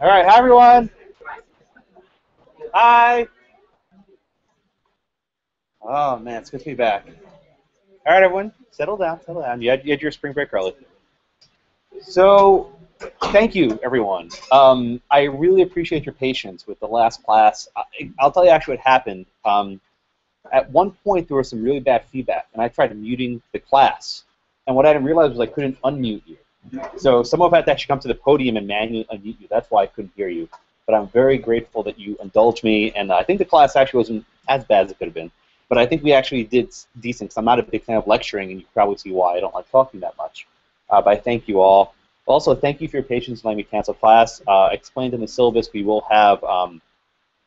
All right, hi everyone. Hi. Oh man, it's good to be back. All right, everyone, settle down, settle down. You had, you had your spring break early. So, thank you, everyone. Um, I really appreciate your patience with the last class. I, will tell you actually what happened. Um, at one point, there was some really bad feedback, and I tried muting the class. And what I didn't realize was I couldn't unmute you. So some of had to actually come to the podium and manually unmute you. That's why I couldn't hear you. But I'm very grateful that you indulged me, and I think the class actually wasn't as bad as it could have been. But I think we actually did decent, because I'm not a big fan of lecturing, and you probably see why I don't like talking that much. Uh, but I thank you all. Also, thank you for your patience in letting me cancel class. Uh, explained in the syllabus, we will have um,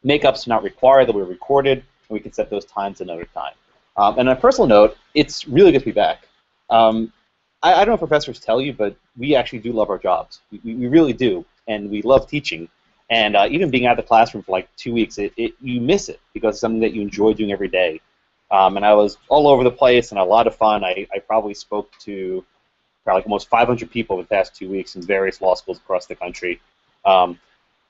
makeups not required that were recorded, and we can set those times another time. Um, and on a personal note, it's really good to be back. Um, I, I, don't know if professors tell you, but we actually do love our jobs. We, we really do, and we love teaching. And uh, even being out of the classroom for like two weeks, it, it, you miss it because it's something that you enjoy doing every day. Um, and I was all over the place and a lot of fun. I, I probably spoke to probably like almost 500 people over the past two weeks in various law schools across the country. Um,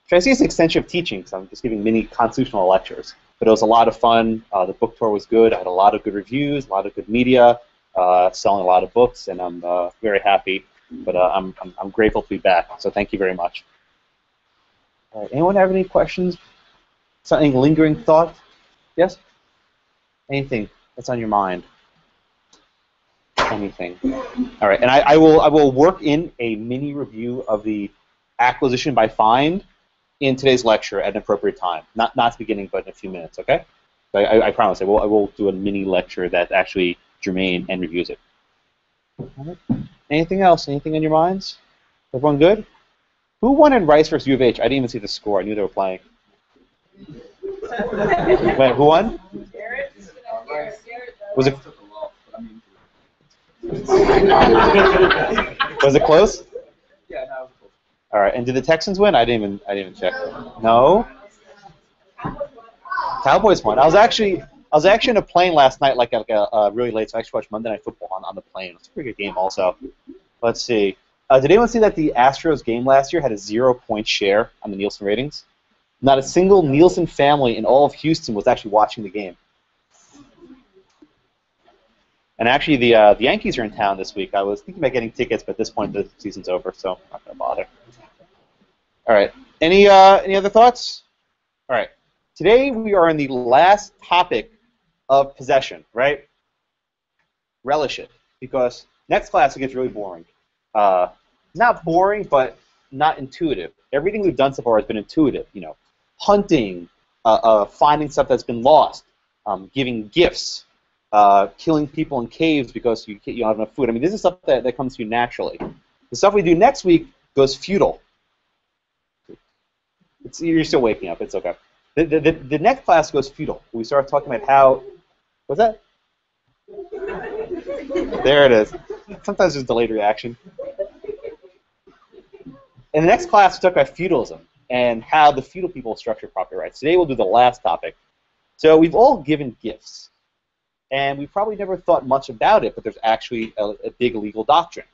which I see as an extension of teaching, because I'm just giving mini constitutional lectures. But it was a lot of fun. Uh, the book tour was good. I had a lot of good reviews, a lot of good media, uh, selling a lot of books, and I'm uh, very happy. But uh, I'm, I'm, I'm, grateful to be back. So thank you very much. anyone have any questions? Something lingering thought? Yes? Anything that's on your mind? Anything. All right, and I, I, will I will work in a mini review of the acquisition by find in today's lecture at an appropriate time. Not not the beginning, but in a few minutes. Okay. I, I promise I will I will do a mini lecture that actually germane and reviews it. Anything else? Anything on your minds? Everyone good? Who won in Rice versus U of H? I didn't even see the score. I knew they were playing. Wait, who won? Was it? was it close? Yeah, no, was close. All right, and did the Texans win? I didn't even I didn't even check. No. Cowboys won. I was actually I was actually in a plane last night, like, like a, uh, really late, so I actually watched Monday Night Football on, on the plane. It's a pretty good game, also. Let's see. Uh, did anyone see that the Astros game last year had a zero point share on the Nielsen ratings? Not a single Nielsen family in all of Houston was actually watching the game. And actually, the uh, the Yankees are in town this week. I was thinking about getting tickets, but at this point, the season's over, so I'm not going to bother. All right. Any uh, any other thoughts? All right. Today we are in the last topic of possession, right? Relish it, because next class it gets really boring. Uh, not boring, but not intuitive. Everything we've done so far has been intuitive. You know, hunting, uh, uh, finding stuff that's been lost, um, giving gifts, uh, killing people in caves because you, you don't have enough food. I mean, this is stuff that, that comes to you naturally. The stuff we do next week goes futile. It's, you're still waking up. It's okay. The, the, the, the next class goes futile. We start talking about how. What's that? There it is. Sometimes there's delayed reaction. In the next class, we talk about feudalism and how the feudal people structure property rights. Today, we'll do the last topic. So we've all given gifts and we probably never thought much about it, but there's actually a, a big legal doctrine.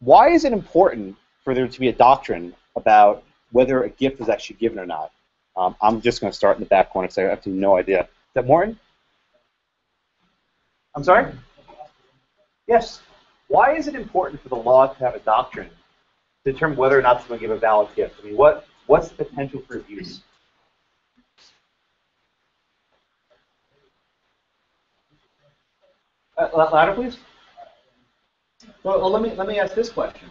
Why is it important for there to be a doctrine about whether a gift is actually given or not? Um, I'm just going to start in the back corner because I have no idea. Is that Morton? I'm sorry? Yes. Why is it important for the law to have a doctrine to determine whether or not someone gave a valid gift? I mean, what what's the potential for abuse? Uh, louder, please. Well, well, let me let me ask this question.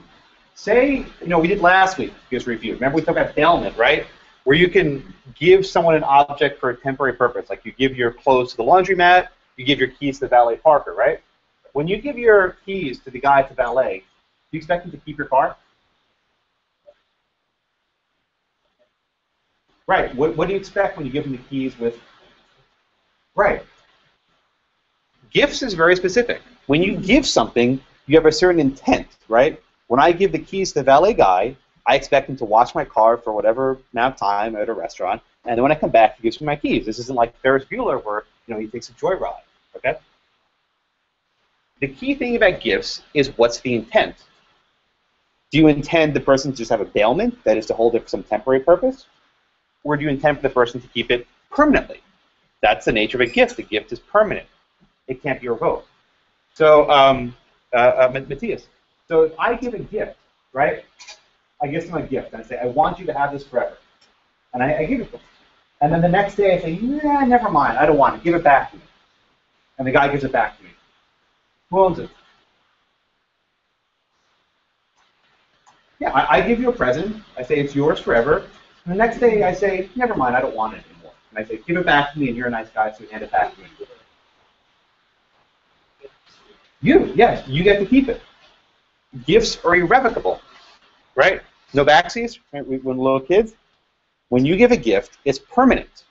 Say, you know, we did last week because review. Remember we talked about bailment, right? Where you can give someone an object for a temporary purpose, like you give your clothes to the laundromat, you give your keys to the valet parker, right? When you give your keys to the guy at the valet, do you expect him to keep your car? Right. What, what do you expect when you give him the keys with? Right. Gifts is very specific. When you give something, you have a certain intent, right? When I give the keys to the valet guy, I expect him to wash my car for whatever amount of time at a restaurant, and then when I come back, he gives me my keys. This isn't like Ferris Bueller where you know he takes a joyride. Okay. The key thing about gifts is what's the intent. Do you intend the person to just have a bailment, that is to hold it for some temporary purpose? Or do you intend for the person to keep it permanently? That's the nature of a gift. The gift is permanent. It can't be revoked. So, um, uh, uh, Matthias, so if I give a gift, right, I give them a gift, and I say, I want you to have this forever. And I, I give it to them. And then the next day I say, yeah, never mind, I don't want it, give it back to me. And the guy gives it back to me. Who owns it? Yeah, I, I give you a present, I say it's yours forever, and the next day I say, never mind, I don't want it anymore. And I say, give it back to me, and you're a nice guy, so hand it back to me. You, yes, you get to keep it. Gifts are irrevocable, right? No right? When little kids, when you give a gift, it's permanent.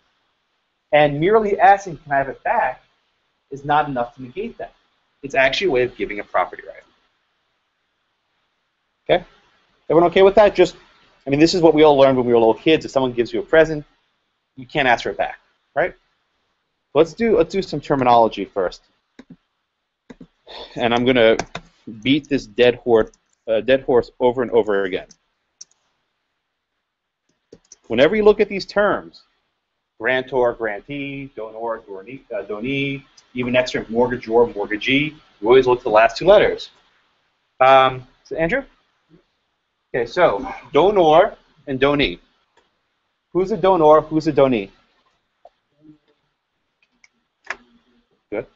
And merely asking, can I have it back, is not enough to negate that. It's actually a way of giving a property right. Okay? Everyone okay with that? Just, I mean, this is what we all learned when we were little kids. If someone gives you a present, you can't ask for it back, right? Let's do let's do some terminology first, and I'm gonna beat this dead horse uh, dead horse over and over again. Whenever you look at these terms, grantor, grantee, donor, donee, uh, donee, even next to mortgagor, mortgagee, you always look at the last two letters. Um, so Andrew? Okay, so donor and donee. Who's a donor? Who's a donee? Good.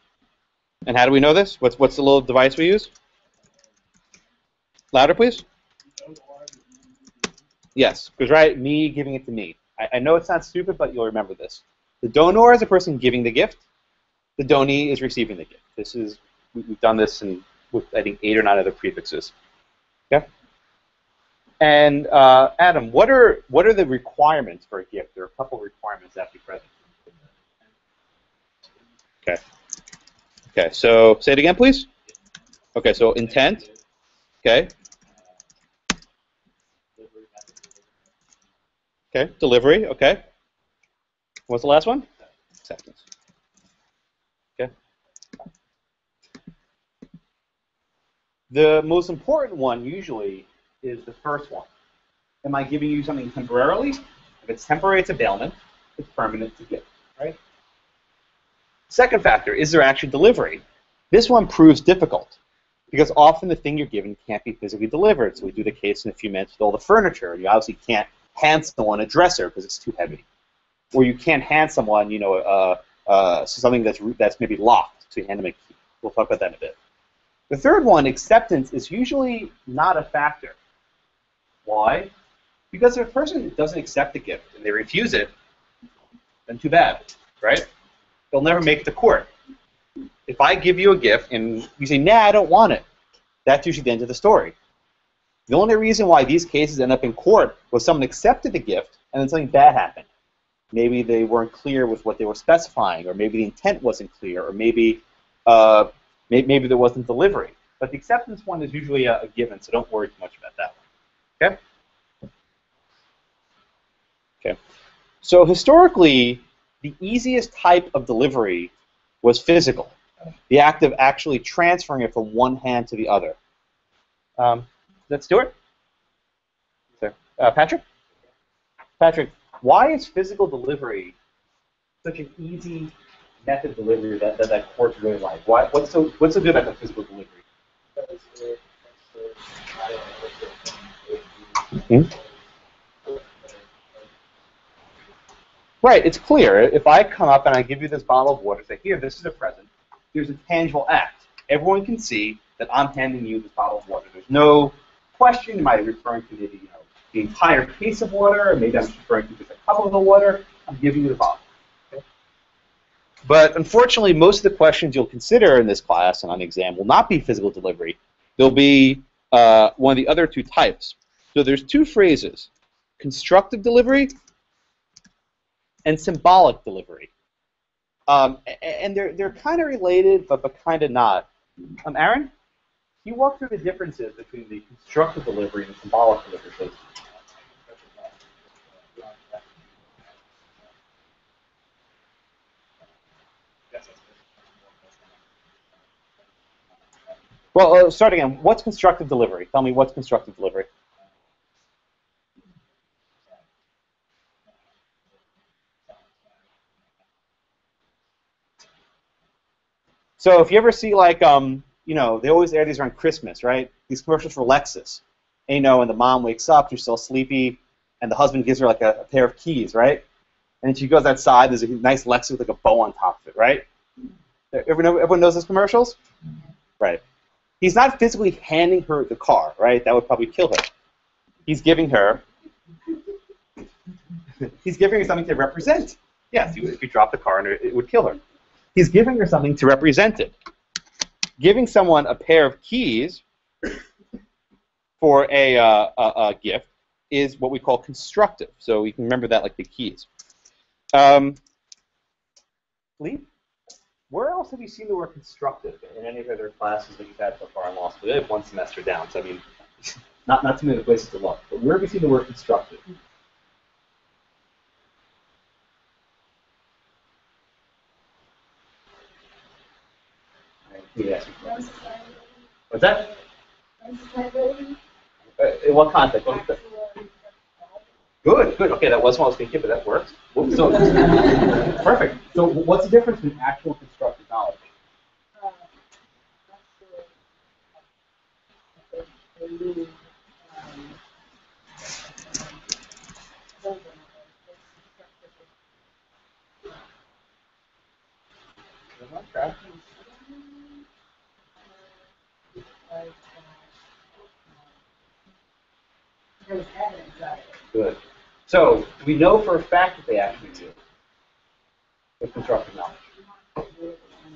And how do we know this? What's what's the little device we use? Louder, please. Yes, because right, me giving it to me. I, I know it sounds stupid, but you'll remember this. The donor is a person giving the gift. The donee is receiving the gift. This is we've done this in with I think eight or nine other prefixes. Okay. And uh, Adam, what are what are the requirements for a gift? There are a couple requirements that have to be present. Okay. Okay. So say it again, please. Okay. So intent. Okay. Okay. Delivery. Okay. What's the last one? Acceptance. Okay. The most important one usually is the first one. Am I giving you something temporarily? If it's temporary, it's a bailment. It's permanent, a gift, right? Second factor, is there actually delivery? This one proves difficult because often the thing you're given can't be physically delivered. So we do the case in a few minutes with all the furniture. You obviously can't hand someone a dresser because it's too heavy. Or you can't hand someone, you know, uh, uh, something that's that's maybe locked, to hand them a key. We'll talk about that in a bit. The third one, acceptance, is usually not a factor. Why? Because if a person doesn't accept the gift and they refuse it, then too bad, right? They'll never make to court. If I give you a gift and you say, nah, I don't want it, that's usually the end of the story. The only reason why these cases end up in court was someone accepted the gift and then something bad happened. Maybe they weren't clear with what they were specifying, or maybe the intent wasn't clear, or maybe uh, maybe there wasn't delivery. But the acceptance one is usually a, a given, so don't worry too much about that one. Okay? Okay. So historically, the easiest type of delivery was physical, the act of actually transferring it from one hand to the other. Um, let's Stuart? Uh, Patrick? Patrick, why is physical delivery such an easy method of delivery that, that, that courts really like? Why, what's, so, what's so good about the physical delivery? Hmm? Right, it's clear. If I come up and I give you this bottle of water, say, here, this is a present, there's a tangible act. Everyone can see that I'm handing you this bottle of water. There's no question. Might be referring to maybe you know, the entire case of water, or maybe I'm referring to just a cup of the water. I'm giving you the. Okay? But unfortunately, most of the questions you'll consider in this class and on the exam will not be physical delivery. They'll be uh, one of the other two types. So there's two phrases, constructive delivery and symbolic delivery. Um, and they're, they're kind of related, but, but kind of not. Um, Aaron, you walk through the differences between the constructive delivery and the symbolic delivery? Well, uh, start again. What's constructive delivery? Tell me what's constructive delivery. So if you ever see like um, you know, they always air these around Christmas, right? These commercials for Lexus. And, you know, and the mom wakes up, she's still sleepy, and the husband gives her like a, a pair of keys, right? And she goes outside. There's a nice Lexus with like a bow on top of it, right? Everyone, everyone knows those commercials, mm-hmm. right? He's not physically handing her the car, right? That would probably kill her. He's giving her. he's giving her something to represent. Yes, if you drop the car, and it would kill her. He's giving her something to represent it. Giving someone a pair of keys for a, uh, a, a gift is what we call constructive. So you can remember that like the keys. Um, Lee, where else have you seen the word constructive in any of other classes that you've had so far in law school? They have one semester down, so I mean, not, not too many places to look. But where have you seen the word constructive? Yes. What's that? Uh, in what context? Good, good. Okay, that wasn't what I was thinking, but that works. So, perfect. So, what's the difference between actual and constructive knowledge? Okay. Good. So we know for a fact that they actually do with constructive knowledge.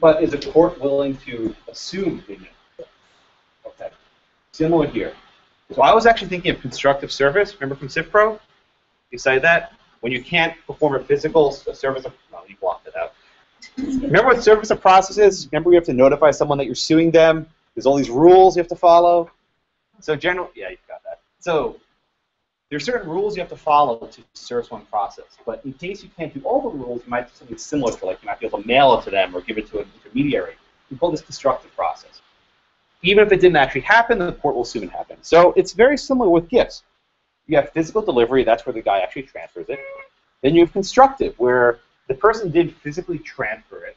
But is a court willing to assume they do? Okay. Similar here. So I was actually thinking of constructive service. Remember from CivPro? You cited that? When you can't perform a physical a service of, no, you blocked it out. Remember what service of process is? Remember you have to notify someone that you're suing them? There's all these rules you have to follow. So general, yeah, you got that. So there are certain rules you have to follow to serve one process. But in case you can't do all the rules, you might do something similar to, like you might be able to mail it to them or give it to an intermediary. We call this constructive process. Even if it didn't actually happen, the court will it happened. So it's very similar with gifts. You have physical delivery, that's where the guy actually transfers it. Then you have constructive, where the person did physically transfer it.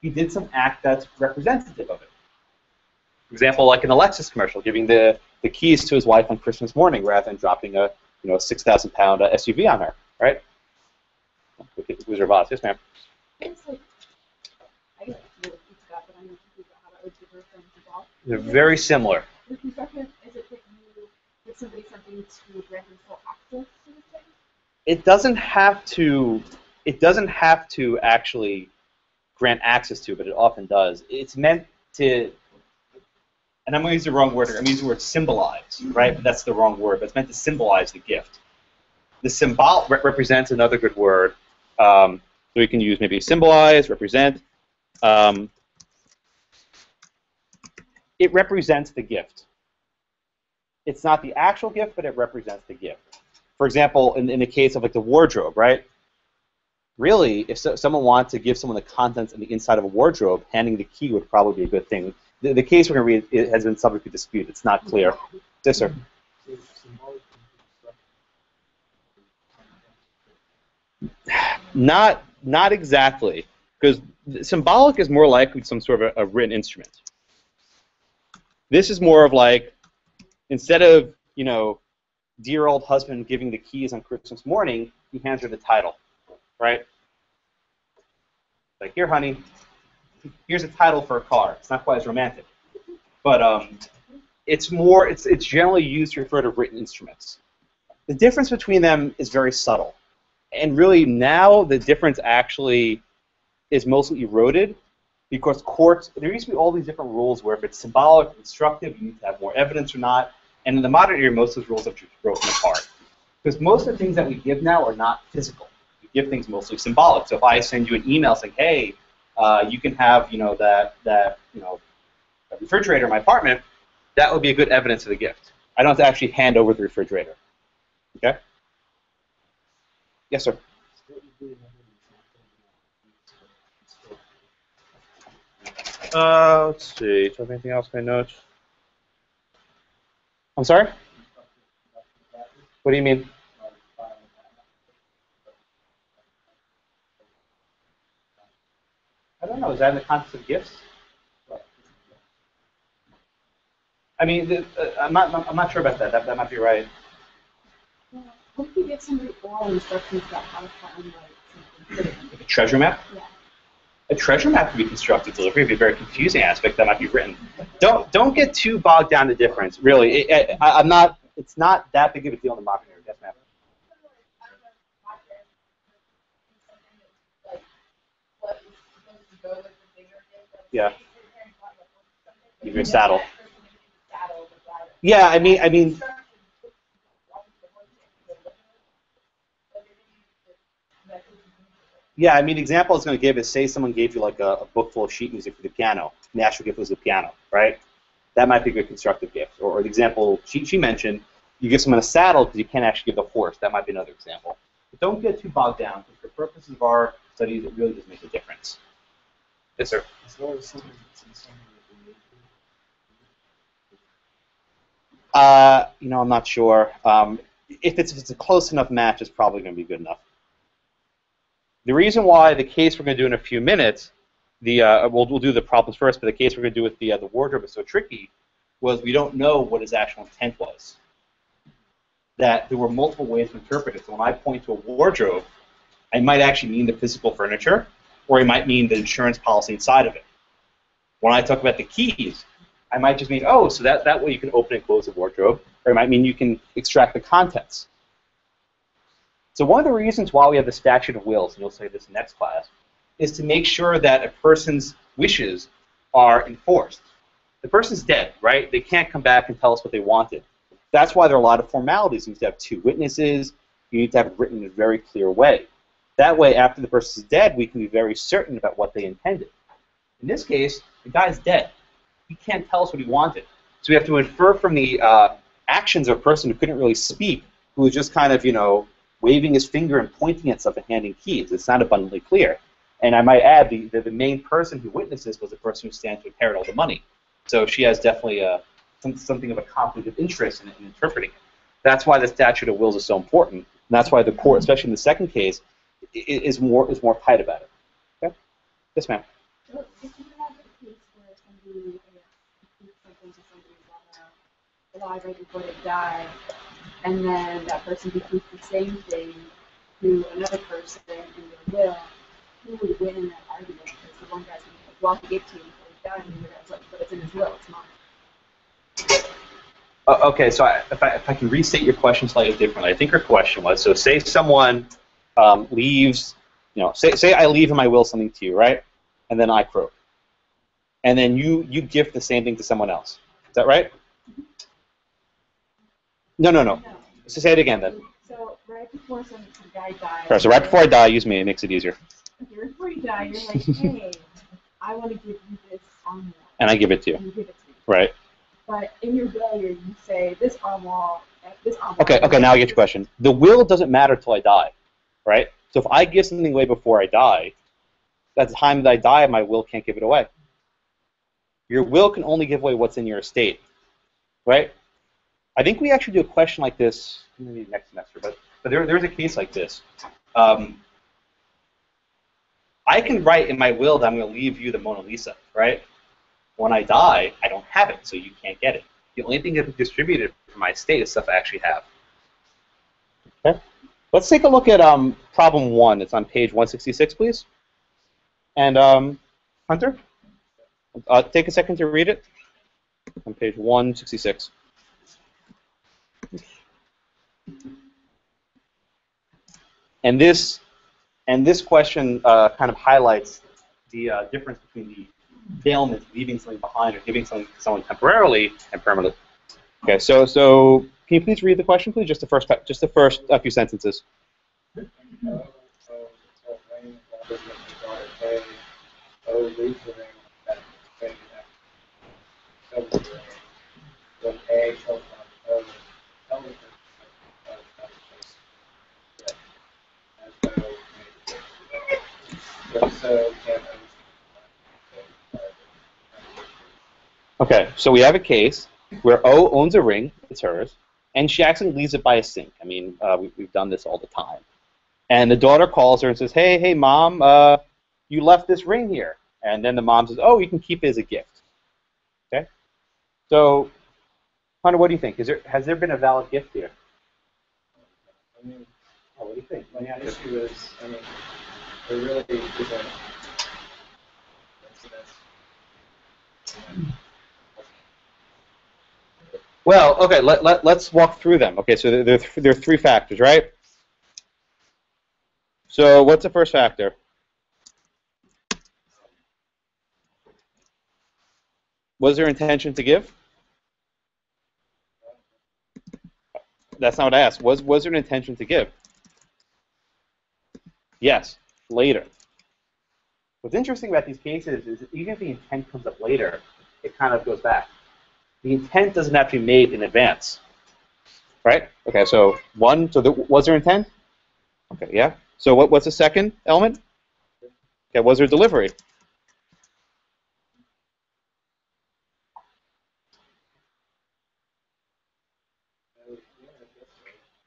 He did some act that's representative of it. For example, like in the Lexus commercial, giving the, the keys to his wife on Christmas morning rather than dropping a you know, a 6,000 pound uh, SUV on her, right? Wizard of Oz, yes, ma'am. They're very similar. It doesn't have to. It doesn't have to actually grant access to, but it often does. It's meant to and I'm going to use the wrong word. I'm going to use the word symbolize, right? But that's the wrong word. But it's meant to symbolize the gift. The symbol re represents another good word. Um, so we can use maybe symbolize, represent. Um, it represents the gift. It's not the actual gift, but it represents the gift. For example, in, in the case of like the wardrobe, right? Really, if so, someone wants to give someone the contents and the inside of a wardrobe, handing the key would probably be a good thing the, the case we're going to read has been subject to dispute. It's not clear. Yes, sir. Not not exactly, because symbolic is more likely some sort of a, a, written instrument. This is more of like instead of you know, dear old husband giving the keys on Christmas morning, he hands her the title, right? Like here, honey, here's a title for a car. It's not quite as romantic, but um, it's more. It's it's generally used to refer to written instruments. The difference between them is very subtle, and really now the difference actually is mostly eroded because courts. There used to be all these different rules where if it's symbolic, instructive, you need to have more evidence or not. And in the modern era, most of those rules have just broken apart because most of the things that we give now are not physical. We give things mostly symbolic. So if I send you an email saying, "Hey," uh, you can have you know that that you know refrigerator in my apartment. That would be a good evidence of the gift. I don't have to actually hand over the refrigerator. Okay. Yes, sir. Uh, let's see. Do I have anything else in my notes? I'm sorry? What do you mean? I don't know. Is that in the context of gifts? I mean, the, uh, I'm not. I'm not sure about that. That, that might be right. Yeah. What if you give somebody oral instructions about how to find like a treasure map. Yeah. A treasure map could be constructed delivery. It'd be a very confusing aspect that might be written. Don't don't get too bogged down in the difference. Really, it, it, I, am not. It's not that big of a deal in the modern era. Yeah. Your saddle. Yeah, I mean, I mean, yeah, I mean, example I was going to give is say someone gave you like a, a book full of sheet music for the piano, the actual gift was a piano, right? That might be a good constructive gift. Or, or the example she, she mentioned, you give someone a saddle because you can't actually give the horse. That might be another example. But don't get too bogged down because for purposes of our studies, it really does make a difference. Yes, sir. As long as something that's in some. Uh, you know, I'm not sure. Um, if it's if it's a close enough match, it's probably going to be good enough. The reason why the case we're going to do in a few minutes, the uh, we'll, we'll do the problems first, but the case we're going to do with the uh, the wardrobe is so tricky, was we don't know what his actual intent was. That there were multiple ways to interpret it. So when I point to a wardrobe, I might actually mean the physical furniture, or I might mean the insurance policy inside of it. When I talk about the keys, I might just mean, oh, so that, that way you can open and close the wardrobe, or it might mean you can extract the contents. So one of the reasons why we have the statute of wills, and you'll say this next class, is to make sure that a person's wishes are enforced. The person's dead, right? They can't come back and tell us what they wanted. That's why there are a lot of formalities. You need to have two witnesses. You need to have it written in a very clear way. That way, after the person is dead, we can be very certain about what they intended. In this case, the guy's dead. He can't tell us what he wanted. So we have to infer from the uh, actions of a person who couldn't really speak, who was just kind of, you know, waving his finger and pointing at stuff and handing keys. It's not abundantly clear. And I might add, the, the, the main person who witnessed this was the person who stands to inherit all the money. So she has definitely a, some, something of a conflict of interest in, in interpreting it. That's why the statute of wills is so important. And that's why the court, especially in the second case, is more is more tight about it. Okay? Yes, ma'am. So if you have a case where somebody did something to somebody while alive right before they died, and then that person bequeathed the same thing to another person in their will, who would win in that argument? Because the one guy's going to like, well, he it to you before he died, and the other guy's like, but it's in his will, it's mine. Uh, okay, so I, if, I, if I can restate your question slightly differently, I think her question was, so say someone um, leaves, you know, say, say I leave in my will something to you, right? And then I croak. And then you, you gift the same thing to someone else. Is that right? No, no, no. No. So say it again then. So right before some, guy died. Right, so right before I die, use me. It makes it easier. Right before you die, you're like, hey, I want to give you this armor. And I give it to you. You give it to me. Right. But in your will, you you say this armor, this armor. Okay, okay, now I get your question. The will doesn't matter till I die, right? So if I give something away before I die, at the time that I die, my will can't give it away. Your will can only give away what's in your estate, right? I think we actually do a question like this maybe next semester, but, but there, there's a case like this. Um, I can write in my will that I'm going to leave you the Mona Lisa, right? When I die, I don't have it, so you can't get it. The only thing that's distributed from my estate is stuff I actually have. Okay. Let's take a look at um, problem one. It's on page 166, please. And um, Hunter, uh, take a second to read it. On page 166. And this, and this question uh, kind of highlights the uh, difference between the bailment, leaving something behind, or giving something to someone temporarily and permanently. Okay, so so can you please read the question, please? Just the first, just the first uh, few sentences. Okay, so we have a case where O owns a ring, it's hers, and she actually leaves it by a sink. I mean, uh, we, we've done this all the time. And the daughter calls her and says, "Hey, hey, mom, uh, you left this ring here." And then the mom says, "Oh, you can keep it as a gift." Okay. So Hunter, what do you think? Is there has there been a valid gift here? I mean, Oh, what do you think? my issue is, I mean, there really isn't. Well, okay, let, let, let's walk through them. Okay, so there, there are three factors, right? So what's the first factor? Was there intention to give? That's not what I asked. Was, was there an intention to give? Yes, later. What's interesting about these cases is even if the intent comes up later, it kind of goes back the intent doesn't have to be made in advance. Right? Okay, so one, so the, was there intent? Okay, yeah. So what, what's the second element? Okay, was there delivery?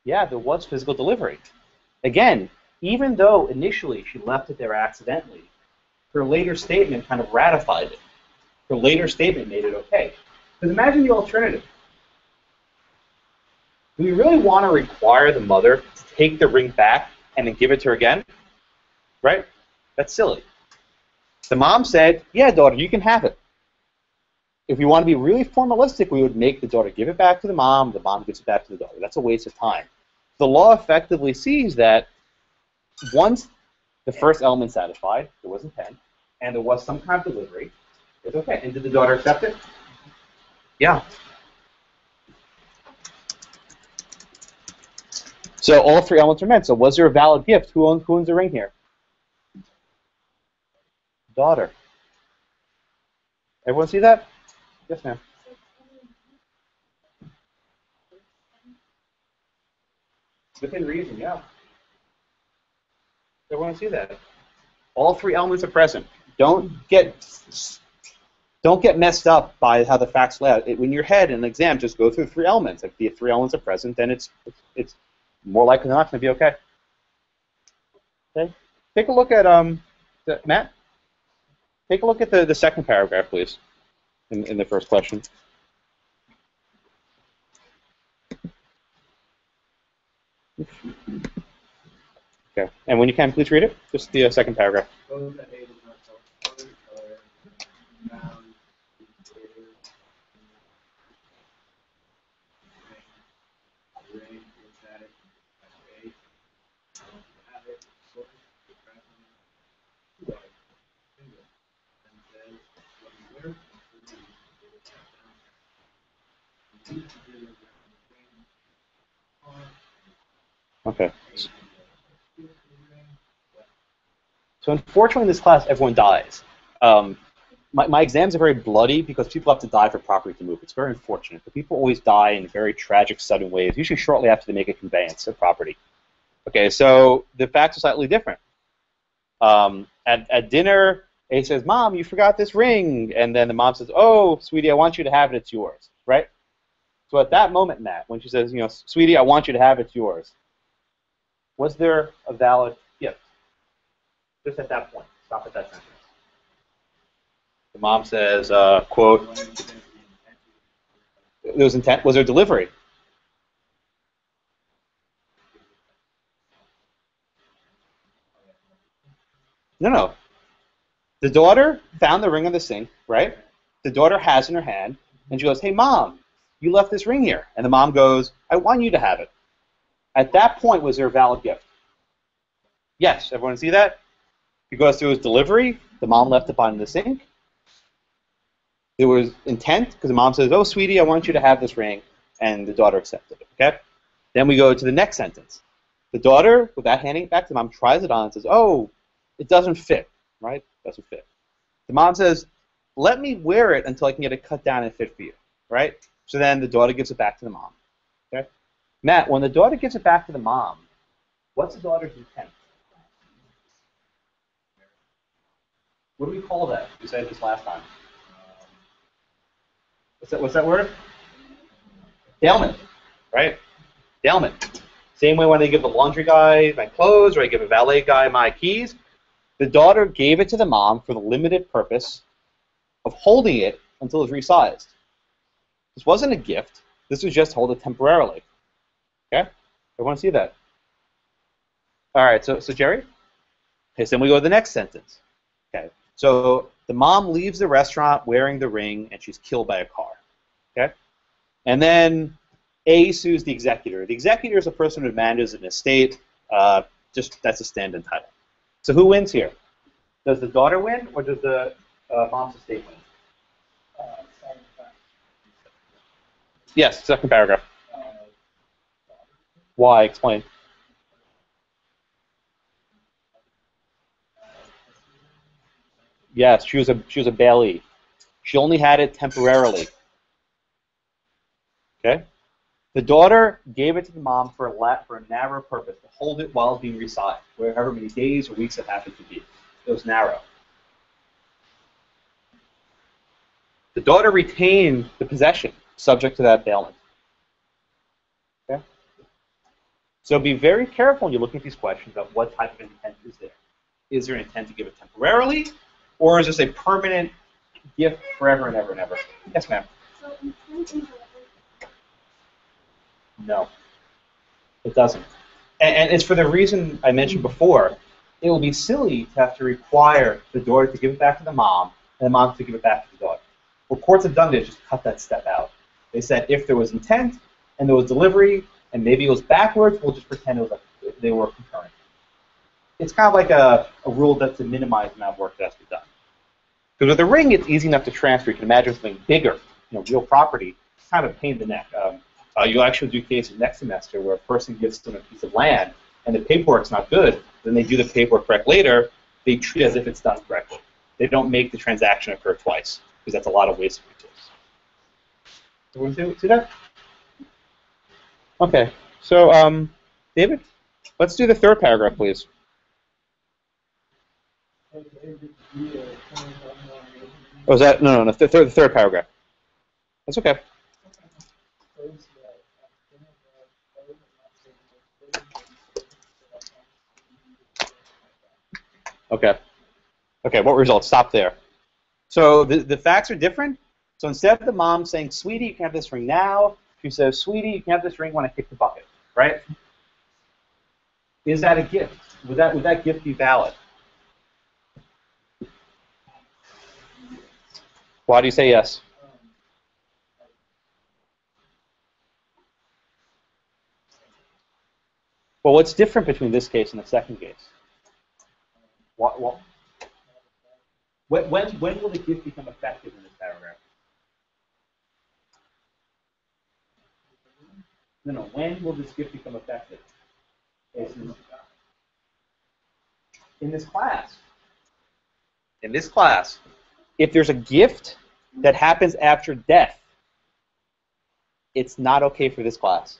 yeah, there was physical delivery. Again, even though initially she left it there accidentally, her later statement kind of ratified it. Her later statement made it okay. Because imagine the alternative. Do we really want to require the mother to take the ring back and then give it to her again? Right? That's silly. The mom said, Yeah, daughter, you can have it. If we want to be really formalistic, we would make the daughter give it back to the mom, the mom gives it back to the daughter. That's a waste of time. The law effectively sees that once the first element satisfied, there was intent, and there was some kind of delivery, it's okay. And did the daughter accept it? Yeah. So all three elements are met. So was there a valid gift? Who owns, who owns the ring here? Daughter. Everyone see that? Yes, ma'am. Within reason, yeah. Everyone see that? All three elements are present. Don't get don't get messed up by how the facts lay out. When your head in an exam, just go through three elements. If the three elements are present, then it's it's, more likely than not going to be okay. Okay. Take a look at um, the, Matt. Take a look at the, the second paragraph, please, in, in the first question. Okay. And when you can, please read it. Just the uh, second paragraph. Those that aid is not self-supported are found to be greater than ring is that it at eight. Have it sort of present like finger and says what you wear Okay. So unfortunately, in this class, everyone dies. Um, my, my exams are very bloody because people have to die for property to move. It's very unfortunate. But people always die in very tragic, sudden ways, usually shortly after they make a conveyance of property. Okay, so the facts are slightly different. Um, at, at dinner, he says, Mom, you forgot this ring. And then the mom says, Oh, sweetie, I want you to have it. It's yours. Right? So at that moment, Matt, when she says, you know, sweetie, I want you to have it. It's yours, was there a valid gift? Just at that point. Stop at that sentence. The mom says, uh, quote, there was intent. Was there delivery? No, no. The daughter found the ring in the sink, right? The daughter has it in her hand, and she goes, "Hey, mom, you left this ring here." And the mom goes, "I want you to have it." At that point, was there a valid gift? Yes. Everyone see that? Because there was delivery, the mom left it behind in the sink. There was intent because the mom says, "Oh, sweetie, I want you to have this ring," and the daughter accepted it. Okay. Then we go to the next sentence. The daughter, without handing it back to the mom, tries it on and says, "Oh, it doesn't fit." Right? Doesn't fit. The mom says, "Let me wear it until I can get it cut down and fit for you." Right? So then the daughter gives it back to the mom. Matt, when the daughter gives it back to the mom, what's the daughter's intent? What do we call that? We said this last time. What's that, what's that word? Bailment, right? Bailment. Same way when they give the laundry guy my clothes or I give a valet guy my keys. The daughter gave it to the mom for the limited purpose of holding it until it's resized. This wasn't a gift. This was just hold it temporarily. Okay? Everyone see that? All right, so, so Jerry? Okay, so then we go to the next sentence. Okay, so the mom leaves the restaurant wearing the ring and she's killed by a car. Okay? And then A sues the executor. The executor is a person who manages an estate. Uh, just that's a stand-in title. So who wins here? Does the daughter win or does the uh, mom's estate win? Uh, second Yes, second paragraph. Why? Explain. Yes, she was a she was a bailee. She only had it temporarily. Okay. The daughter gave it to the mom for a la- for a narrow purpose to hold it while being resized, wherever many days or weeks it happened to be. It was narrow. The daughter retained the possession, subject to that bailment. Okay. So be very careful when you're looking at these questions about what type of intent is there. Is there an intent to give it temporarily, or is this a permanent gift forever and ever and ever? Yes, ma'am. So No, it doesn't. And, and it's for the reason I mentioned before. It will be silly to have to require the daughter to give it back to the mom and the mom to give it back to the daughter. What courts have done is just cut that step out. They said if there was intent and there was delivery and maybe it was backwards, we'll just pretend it was like they were concurrent. It's kind of like a, a rule that's to minimize the amount of work that has to be done. Because with a ring, it's easy enough to transfer. You can imagine something bigger, you know, real property. It's kind of a pain in the neck. Um, uh, you'll actually do cases next semester where a person gives them a piece of land and the paperwork's not good. Then they do the paperwork correct later. They treat it as if it's done correctly. They don't make the transaction occur twice because that's a lot of waste of resources. Everyone see, see that? Okay. So, um, David, let's do the third paragraph, please. Oh, is that no, no, no? The third, the third paragraph. That's okay. Okay. Okay, what results? Stop there. So the, the facts are different. So instead of the mom saying, sweetie, you can have this ring now, she says, sweetie, you can have this ring when I kick the bucket, right? Is that a gift? Would that, would that gift be valid? Why do you say yes? Well, what's different between this case and the second case? What, what, when, when, when will the gift become effective in this paragraph? No, no. When will this gift become effective? It's in, in this class. In this class, if there's a gift that happens after death, it's not okay for this class.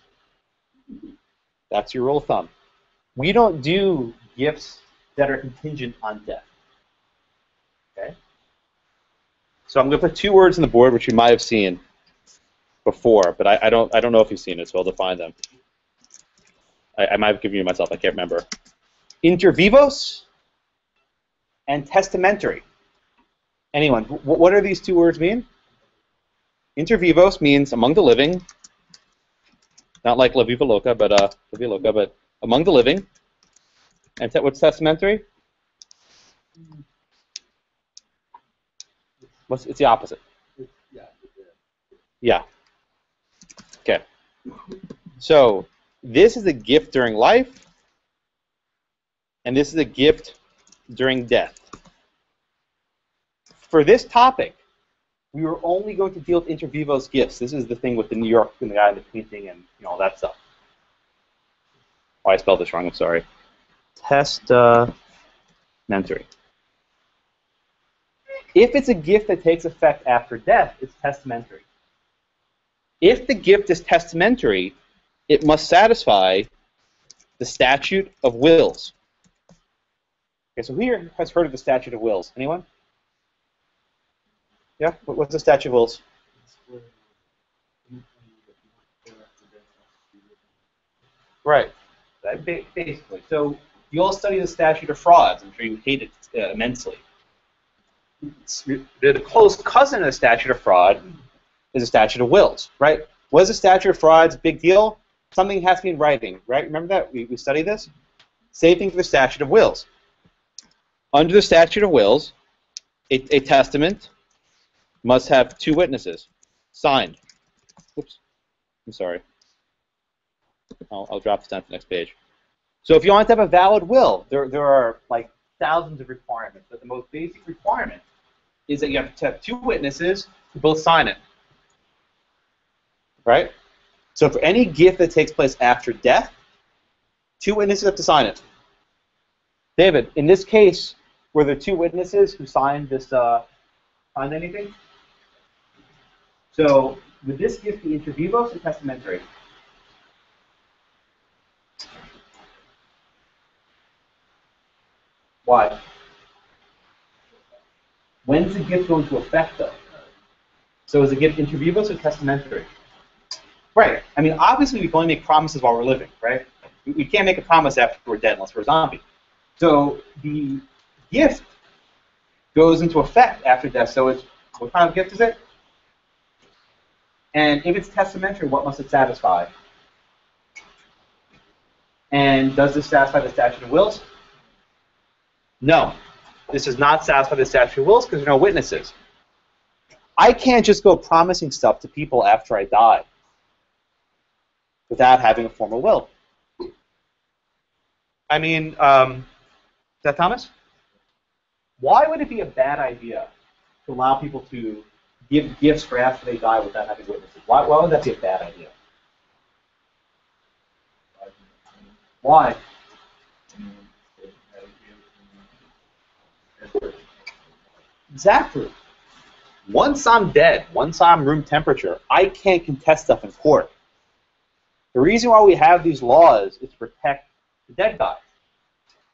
That's your rule of thumb. We don't do gifts that are contingent on death. Okay? So I'm going to put two words on the board which you might have seen before, but I, I don't I don't know if you've seen it, so I'll define them. I, I might have given you myself, I can't remember. Intervivos and testamentary. Anyone, wh- what do these two words mean? Intervivos means among the living, not like la viva loca, but uh, la viva loca, but among the living. And te- what's testamentary? What's it's the opposite? Yeah. Okay. So this is a gift during life, and this is a gift during death. For this topic, we were only going to deal with inter vivos gifts. This is the thing with the New York and the guy in the painting and you know all that stuff. Oh, I spelled this wrong. I'm sorry. Testamentary. If it's a gift that takes effect after death, it's testamentary. If the gift is testamentary, it must satisfy the statute of wills. Okay, so who here has heard of the statute of wills? Anyone? Yeah? What- What's the statute of wills? Right. Basically. So you all study the statute of frauds. I'm sure you hate it uh, immensely. It's- The close cousin of the statute of fraud is the statute of wills, right? Was a statute of frauds big deal? Something has to be in writing, right? Remember that? We, we studied this? Same thing for the statute of wills. Under the statute of wills, a, a testament must have two witnesses, signed. Oops, I'm sorry. I'll, I'll drop this down to the next page. So if you want to have a valid will, there, there are like thousands of requirements, but the most basic requirement is that you have to have two witnesses who both sign it. Right? So for any gift that takes place after death, two witnesses have to sign it. David, in this case, were there two witnesses who signed this, uh, signed anything? So would this gift be inter vivos or testamentary? Why? When's the gift going to affect though? So is the gift inter vivos or testamentary? Right. I mean, obviously we can only make promises while we're living, right? We, can't make a promise after we're dead unless we're a zombie. So the gift goes into effect after death. So it's what kind of gift is it? And if it's testamentary, what must it satisfy? And does this satisfy the statute of wills? No. This does not satisfy the statute of wills because there are no witnesses. I can't just go promising stuff to people after I die without having a formal will. I mean, um, is that Thomas? Why would it be a bad idea to allow people to give gifts for after they die without having witnesses? Why, why would that be a bad idea? Why? Exactly. Once I'm dead, once I'm room temperature, I can't contest stuff in court. The reason why we have these laws is to protect the dead guy.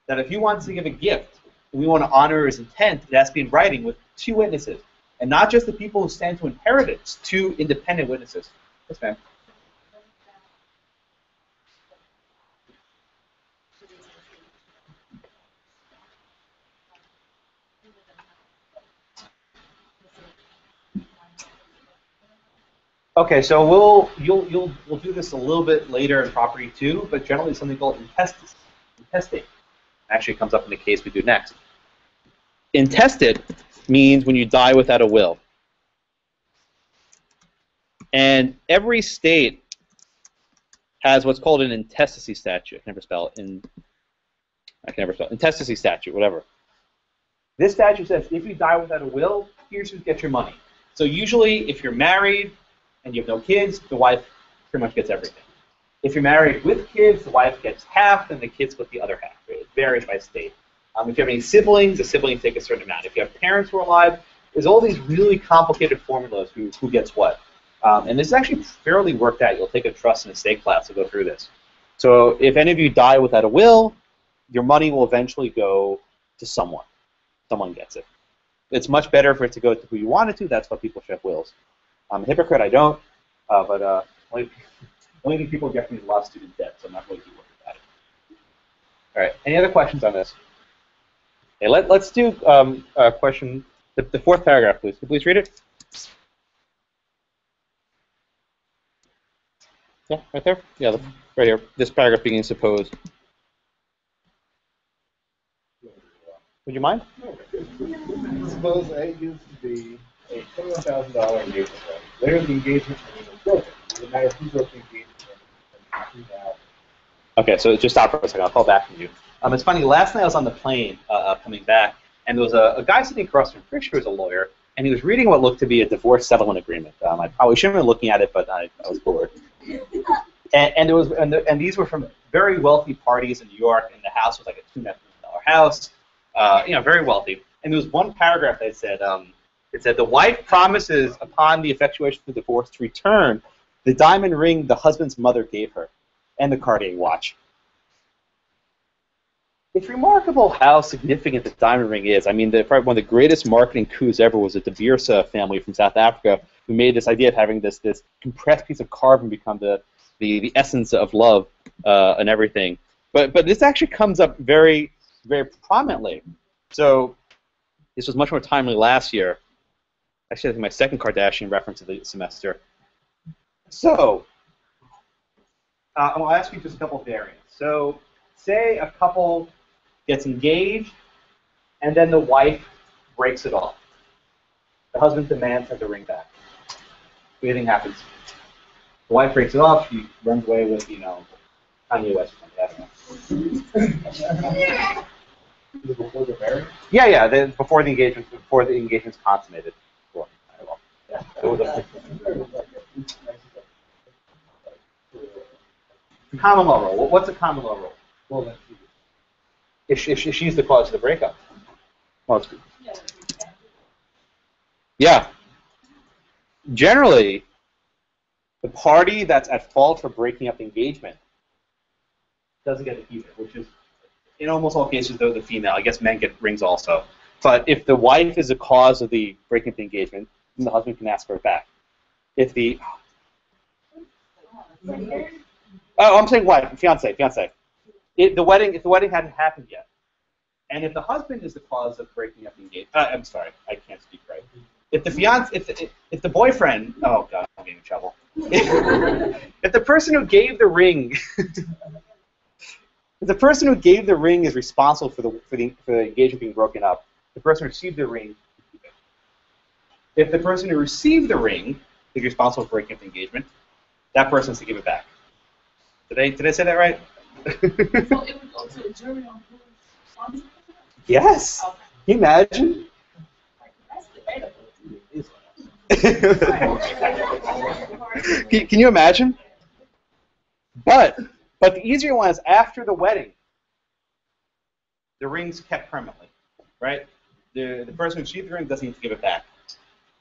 That if he wants to give a gift, and we want to honor his intent, it has to be in writing with two witnesses. And not just the people who stand to inherit it, two independent witnesses. Yes, ma'am. Okay, so we'll you'll you'll we'll do this a little bit later in property two, but generally something called intestis, intestate. Actually, comes up in the case we do next. Intestate means when you die without a will, and every state has what's called an intestacy statute. I can never spell. In I can never spell intestacy statute, whatever. This statute says if you die without a will, here's who gets your money. So usually, if you're married and you have no kids, the wife pretty much gets everything. If you're married with kids, the wife gets half, and the kids get the other half. It varies by state. Um, if you have any siblings, the siblings take a certain amount. If you have parents who are alive, there's all these really complicated formulas who, who gets what. Um, and this is actually fairly worked out. You'll take a trust and estate class to go through this. So if any of you die without a will, your money will eventually go to someone. Someone gets it. It's much better for it to go to who you want it to. That's why people should have wills. I'm a hypocrite. I don't. Uh, but uh, only, only people get me a student debt, so I'm not really too worried about it. All right. Any other questions on this? Okay, let, let's do um, a question. The, the fourth paragraph, please. Could you please read it? Yeah, right there. Yeah, the, right here. This paragraph being supposed. Would you mind? Suppose A used to be a twenty-one thousand dollar engagement ring. Later, the engagement was broken. No matter who broke the engagement. Okay, so just stop for a second. I'll call back from you. Um, it's funny. Last night I was on the plane uh, uh, coming back, and there was a, a guy sitting across from me. Pretty sure he was a lawyer, and he was reading what looked to be a divorce settlement agreement. Um, I probably shouldn't have been looking at it, but I, I was bored. And, and there was, and, the, and these were from very wealthy parties in New York, and the house was like a two million dollar house, uh, you know, very wealthy. And there was one paragraph that said, um, it said the wife promises upon the effectuation of the divorce to return the diamond ring the husband's mother gave her, and the Cartier watch. It's remarkable how significant the diamond ring is. I mean, the, probably one of the greatest marketing coups ever was the De Beers family from South Africa, who made this idea of having this this compressed piece of carbon become the the, the essence of love uh, and everything. But but this actually comes up very very prominently. So this was much more timely last year. Actually, I think my second Kardashian reference of the semester. So, uh, I'll ask you just a couple of variants. So, say a couple gets engaged, and then the wife breaks it off. The husband demands have the ring back. Anything happens. The wife breaks it off. She runs away with, you know, Kanye West or something. I don't know. Before the marriage? Yeah, yeah. The, before the engagement, before the engagement's consummated. Well, I will. Yeah. It was a common law rule. What's a common law rule? Well, then, If, if, if she's the cause of the breakup. Well, it's, yeah. Generally, the party that's at fault for breaking up engagement doesn't get to keep it, which is, in almost all cases, though, the female. I guess men get rings also. But if the wife is the cause of the breaking up the engagement, the husband can ask for it back. If the oh, I'm saying wife, fiance, fiance. The wedding, if the wedding hadn't happened yet, and if the husband is the cause of breaking up the engagement, uh, I'm sorry, I can't speak right. If the fiance, if the, if the boyfriend, oh god, I'm getting in trouble. if the person who gave the ring, if the person who gave the ring is responsible for the for the for the engagement being broken up, the person who received the ring. If the person who received the ring is responsible for breaking up the engagement, that person has to give it back. Did I did I say that right? So it would go to a jury on who's responsible? yes. Okay. Can you imagine? Can, can you imagine? But but the easier one is after the wedding. The ring's kept permanently, right? The the person who received the ring doesn't need to give it back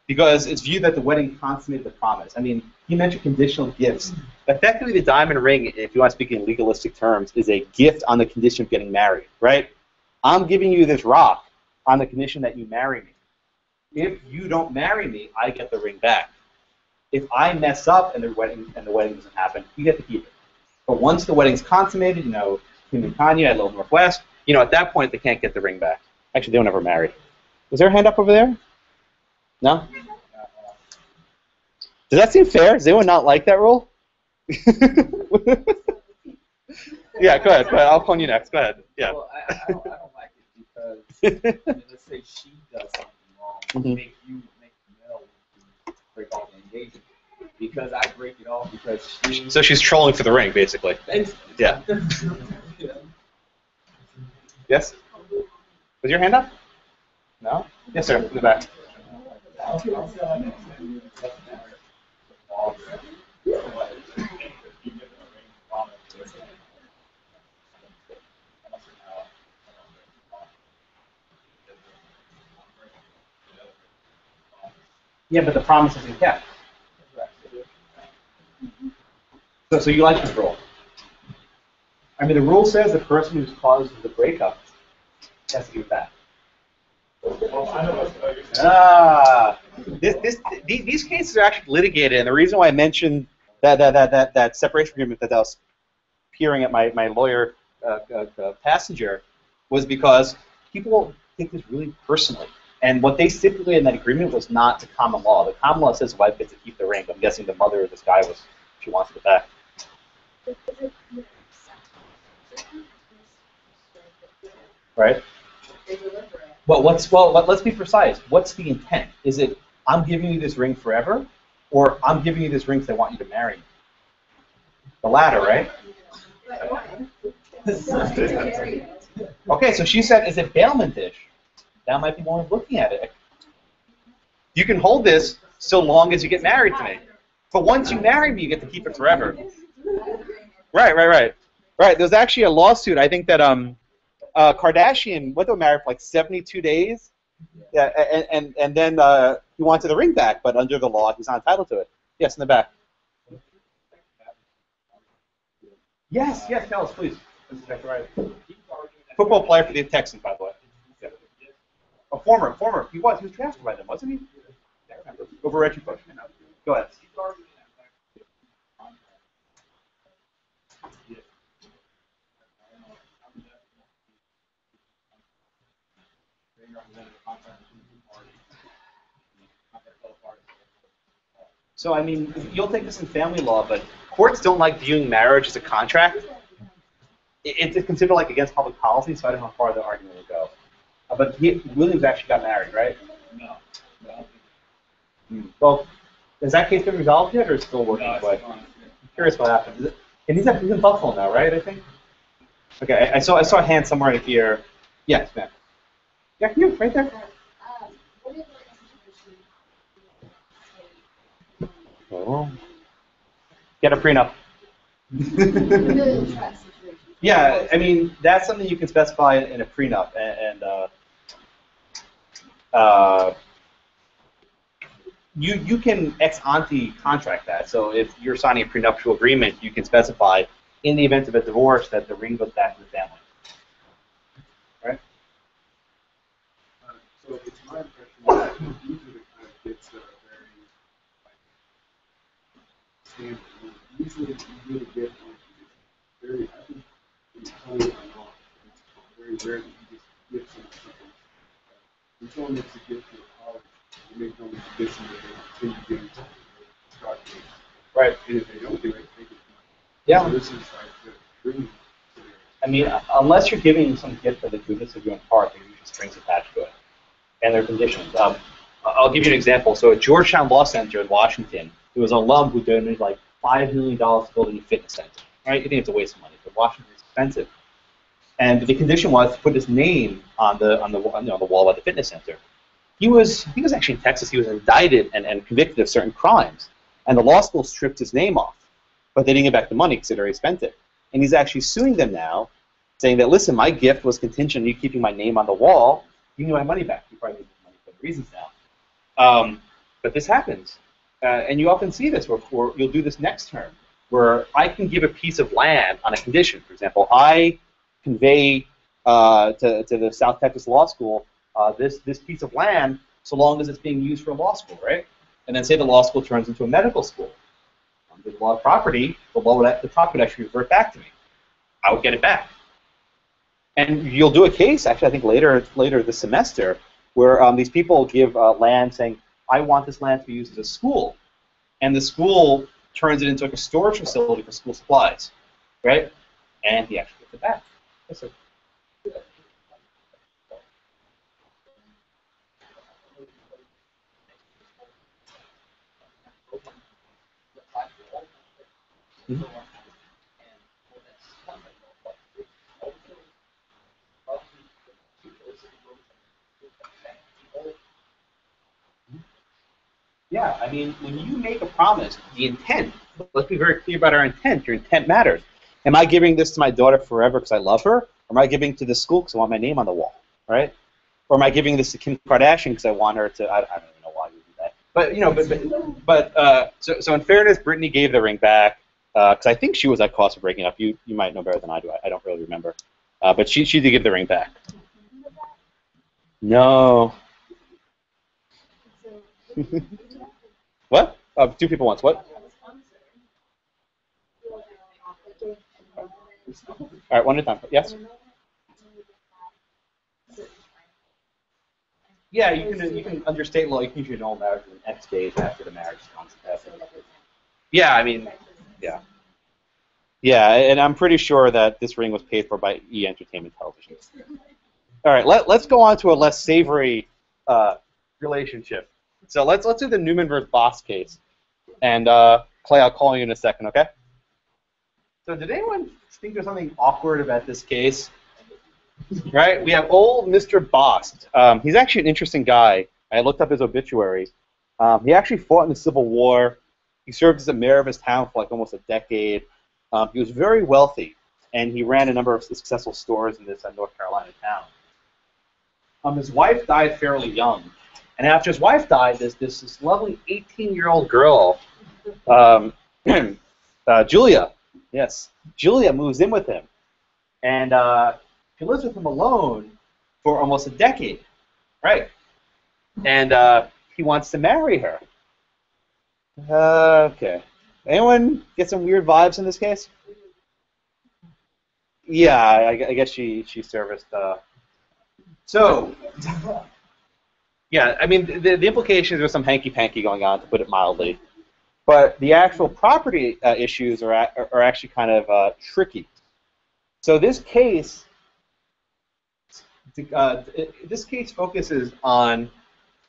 because it's viewed that the wedding consummated the promise. I mean, he mentioned conditional gifts. Effectively, the diamond ring, if you want to speak in legalistic terms, is a gift on the condition of getting married, right? I'm giving you this rock on the condition that you marry me. If you don't marry me, I get the ring back. If I mess up and the wedding and the wedding doesn't happen, you get to keep it. But once the wedding's consummated, you know, him and Kanye at Little North West, you know, at that point they can't get the ring back. Actually, they were never married. Was there a hand up over there? No. Does that seem fair? Does anyone not like that rule? yeah, go ahead. Go ahead. I'll call you next. Go ahead. Yeah. Well, I, I, don't, I don't like it because I mean, let's say she does something wrong, Mhm. make you make the male break off the engagement because I break it off because she. So she's trolling for the ring, basically. Yeah. You? Yes. Was your hand up? No. Yes, sir. In the back. Yeah, but the promise isn't kept. So, so you like this rule? I mean, the rule says the person who's caused the breakup has to give it back. Ah, this, this, these, cases are actually litigated, and the reason why I mentioned that that, that, that, that separation agreement that I was peering at my, my lawyer uh, uh, uh, passenger was because people take this really personally. And what they stipulated in that agreement was not to common law. The common law says the wife gets to keep the ring. I'm guessing the mother of this guy was she wants it back. Right? Well, what's well? Let, let's be precise. What's the intent? Is it I'm giving you this ring forever, or I'm giving you this ring because I want you to marry me? The latter, right? Okay, so she said, is it bailment-ish? That might be one of looking at it. You can hold this so long as you get married to me. But once you marry me, you get to keep it forever. Right, right, right. Right, there's actually a lawsuit, I think that um, uh, Kardashian, what they were married for like 72 days? Yeah, and, and, and then uh, he wanted the ring back, but under the law, he's not entitled to it. Yes, in the back. Yes, yes, tell us, please. That's exactly right. Football player for the Texans, by the way. Yeah. A former, former. He was. He was drafted by them, wasn't he? Yeah, I remember. Over Reggie Bush. Go ahead. So I mean, you'll take this in family law, but courts don't like viewing marriage as a contract. It's considered like against public policy, so I don't know how far the argument will go. Uh, but he, Williams actually got married, right? No. No. Well, has that case been resolved yet, or is it still working No, its? I'm curious what happened. Is it, and he's, at, he's in Buffalo now, right? I think. Okay, I, I saw I saw a hand somewhere in here. Yes, ma'am. Yeah, you right there. What if we're in a situation Oh. Get a prenup. really trust situation? Yeah, I mean that's something you can specify in a prenup, and, and uh, uh, you you can ex ante contract that. So if you're signing a prenuptial agreement, you can specify in the event of a divorce that the ring goes back to the family. So it's my impression that these are the kind of kids that are very like standard. Usually you really get one very I think totally unlocked. It's very rare that you just give something. When someone makes a gift to a college, you make them a condition that they continue giving something to Scott Gates. Right. And if they don't do it, they get Yeah. So this is like the dream. I mean, unless you're giving some gift for the goodness of your own heart, are usually strings attached to it, and there are conditions. Um, I'll give you an example. So at Georgetown Law Center in Washington, there was an alum who donated like five million dollars to building a fitness center. Right? You think it's a waste of money, but Washington's expensive. And the condition was to put his name on the on the you know, on the wall by the fitness center. He was he was actually in Texas. He was indicted and, and convicted of certain crimes, and the law school stripped his name off, but they didn't get back the money because they'd already spent it. And he's actually suing them now, saying that listen, my gift was contingent on you keeping my name on the wall. You need my money back. You probably need money for reasons now. Um, but this happens, uh, and you often see this where, where you'll do this next term, where I can give a piece of land on a condition. For example, I convey uh, to, to the South Texas Law School uh, this this piece of land so long as it's being used for a law school, right? And then say the law school turns into a medical school. Under the law of property, the law would, the property would actually revert back to me. I would get it back. And you'll do a case, actually, I think later later this semester, where um, these people give uh, land saying, I want this land to be used as a school. And the school turns it into like a storage facility for school supplies, right? And he actually gets it back. Yes, sir. Mhm. Yeah, I mean, when you make a promise, the intent, let's be very clear about our intent. Your intent matters. Am I giving this to my daughter forever because I love her? Or am I giving to the school because I want my name on the wall, right? Or am I giving this to Kim Kardashian because I want her to, I, I don't even know why you do that. But, you know, but, but, but uh, so, so in fairness, Brittany gave the ring back because I think she was at cost of breaking up. You, you might know better than I do. I, I don't really remember. Uh, but she, she did give the ring back. No. What? Uh, two people once. What? All right, one at a time. Yes. Yeah, you can. You can under state law, you can usually annul marriage within X days after the marriage is consummated. Yeah, I mean, yeah, yeah, and I'm pretty sure that this ring was paid for by E Entertainment Television. All right, let, let's go on to a less savory uh, relationship. So let's let's do the Newman versus Bost case. And uh, Clay, I'll call you in a second, okay? So did anyone think there's something awkward about this case? Right? We have old Mr. Bost. Um, he's actually an interesting guy. I looked up his obituary. Um, he actually fought in the Civil War. He served as the mayor of his town for like almost a decade. Um, he was very wealthy, and he ran a number of successful stores in this uh, North Carolina town. Um, his wife died fairly young, and after his wife died, this this, this lovely 18-year-old girl, um, uh, Julia, yes, Julia moves in with him, and uh, she lives with him alone for almost a decade, right? And uh, he wants to marry her. Uh, okay. Anyone get some weird vibes in this case? Yeah, I, I guess she she serviced. Uh, so, yeah, I mean, the, the implications there's some hanky panky going on, to put it mildly. but the actual property uh, issues are, are actually kind of uh, tricky. So this case, uh, this case focuses on,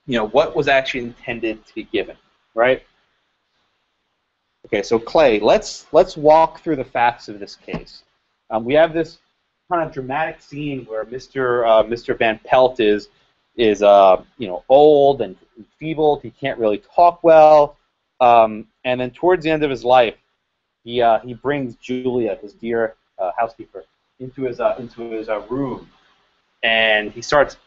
you know, what was actually intended to be given, right? Okay, so Clay, let's let's walk through the facts of this case. Um, we have this kind of dramatic scene where Mr. Uh, Mr. Van Pelt is is uh, you know old and enfeebled. He can't really talk well, um, and then towards the end of his life, he uh, he brings Julia, his dear uh, housekeeper, into his uh, into his uh, room, and he starts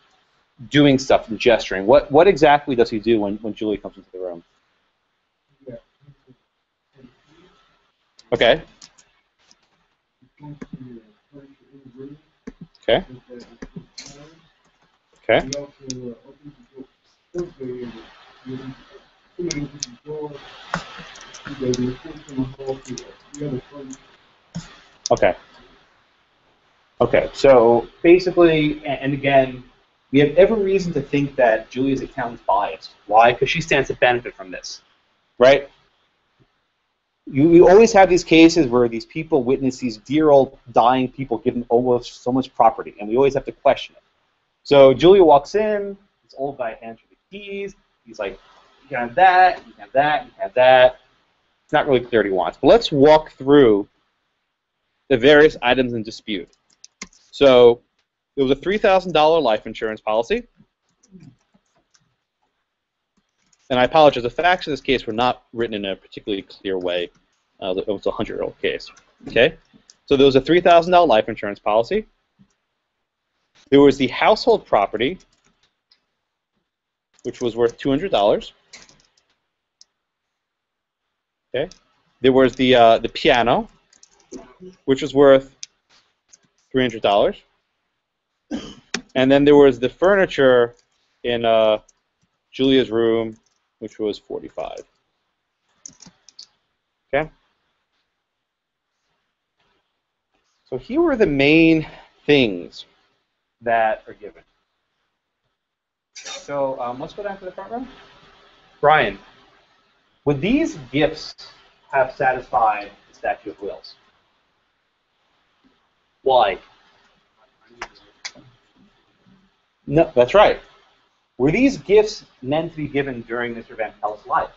doing stuff and gesturing. What what exactly does he do when, when Julia comes into the room? Okay. Okay. Okay. Okay. Okay, so basically, and again, we have every reason to think that Julia's account is biased. Why? Because she stands to benefit from this, right? You, you always have these cases where these people witness these dear old dying people given almost so much property, and we always have to question it. So Julia walks in, this old guy hands her the keys. He's like, "You can have that, you can have that, you can have that." It's not really clear what he wants, but let's walk through the various items in dispute. So it was a $3,000 life insurance policy. And I apologize, the facts of this case were not written in a particularly clear way. Uh, it was a 100 year old case. Okay? So there was a $3,000 life insurance policy. There was the household property, which was worth $200. Okay? There was the, uh, the piano, which was worth $300. And then there was the furniture in uh, Julia's room, which was 45. Okay? So here were the main things that are given. So um, let's go down to the front row. Brian, would these gifts have satisfied the statute of wills? Why? No, that's right. Were these gifts meant to be given during Mr. Van Pelt's life?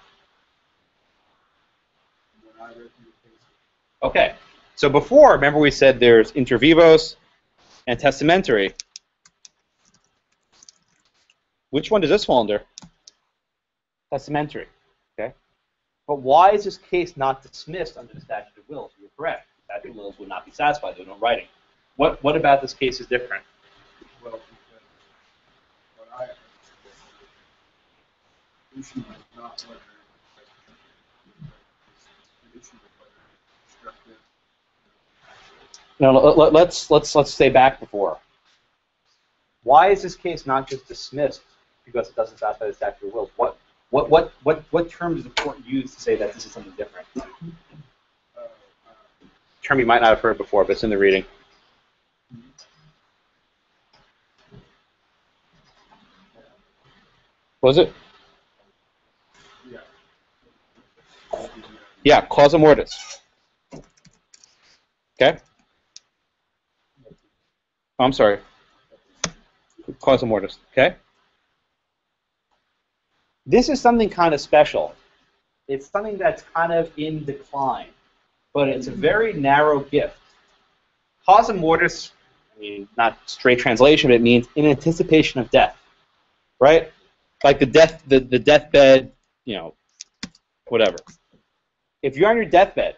Okay. So before, remember we said there's inter vivos and testamentary. Which one does this fall under? Testamentary. Okay. But why is this case not dismissed under the statute of wills? You're correct. The statute of wills would not be satisfied. There's no writing. What What about this case is different? well, because what I understood, the issue was not whether the issue was whether constructive No, let- let, let's let's let's stay back before. Why is this case not just dismissed because it doesn't satisfy the statute of wills? What what what what what term does the court use to say that this is something different? term you might not have heard before, but it's in the reading. Was it? yeah. Yeah, causa mortis. Okay. Oh, I'm sorry. Causa mortis. Okay. This is something kind of special. It's something that's kind of in decline, but it's a very narrow gift. Causa mortis, I mean, not straight translation, but it means in anticipation of death, right? Like the death, the, the deathbed, you know, whatever. If you're on your deathbed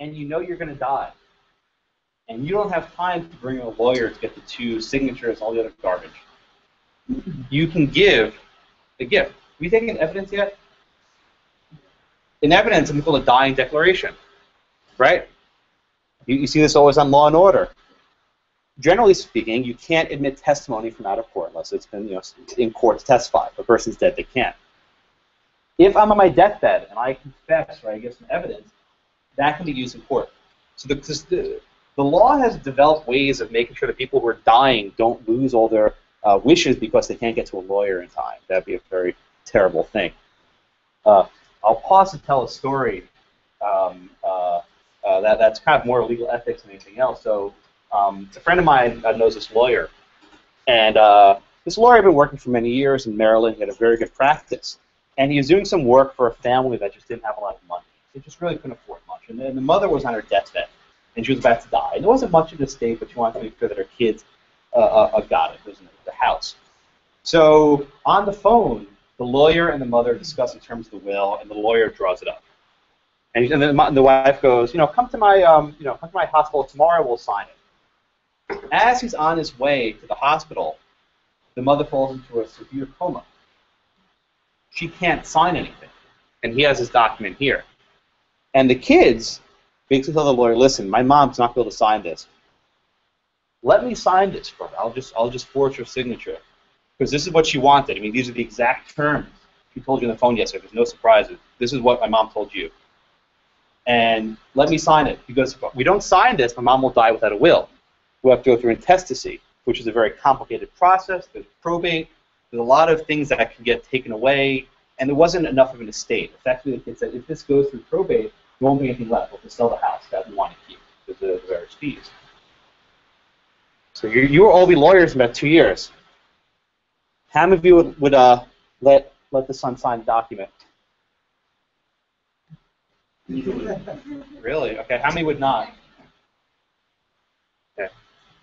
and you know you're going to die, and you don't have time to bring a lawyer to get the two signatures all the other garbage, you can give a gift. You taken evidence yet? In evidence, something called a dying declaration, right? You, you see this always on Law and Order. Generally speaking, you can't admit testimony from out of court unless it's been you know, in court to testify. If a person's dead, they can't. If I'm on my deathbed and I confess or I give some evidence, that can be used in court. So the, the, the law has developed ways of making sure that people who are dying don't lose all their uh, wishes because they can't get to a lawyer in time. That'd be a very terrible thing. Uh, I'll pause to tell a story um, uh, uh, that, that's kind of more legal ethics than anything else. So um, a friend of mine uh, knows this lawyer, and uh, this lawyer had been working for many years in Maryland. He had a very good practice, and he was doing some work for a family that just didn't have a lot of money. They just really couldn't afford much, and the mother was on her deathbed, and she was about to die. And there wasn't much of the estate, but she wanted to make sure that her kids uh, got it. It was in the house. So on the phone, the lawyer and the mother discuss in terms of the will, and the lawyer draws it up. And, and then the, the wife goes, you know, come to my, um, you know, come to my hospital tomorrow. We'll sign it. As he's on his way to the hospital, the mother falls into a severe coma. She can't sign anything, and he has his document here. And the kids basically tell the lawyer, listen, my mom's not going to sign this. Let me sign this for her. I'll just, I'll just forge her signature because this is what she wanted. I mean, these are the exact terms she told you on the phone yesterday. There's no surprises. This is what my mom told you. And let me sign it because if we don't sign this, my mom will die without a will. We have to go through intestacy, which is a very complicated process. There's probate. There's a lot of things that can get taken away, and there wasn't enough of an estate. Effectively, the kid said, if this goes through probate, there won't be anything left. We'll have to sell the house that we want to keep because the various fees. So you, you will all be lawyers in about two years. How many of you would, would uh, let let the son sign the document? really? Okay. How many would not? Okay.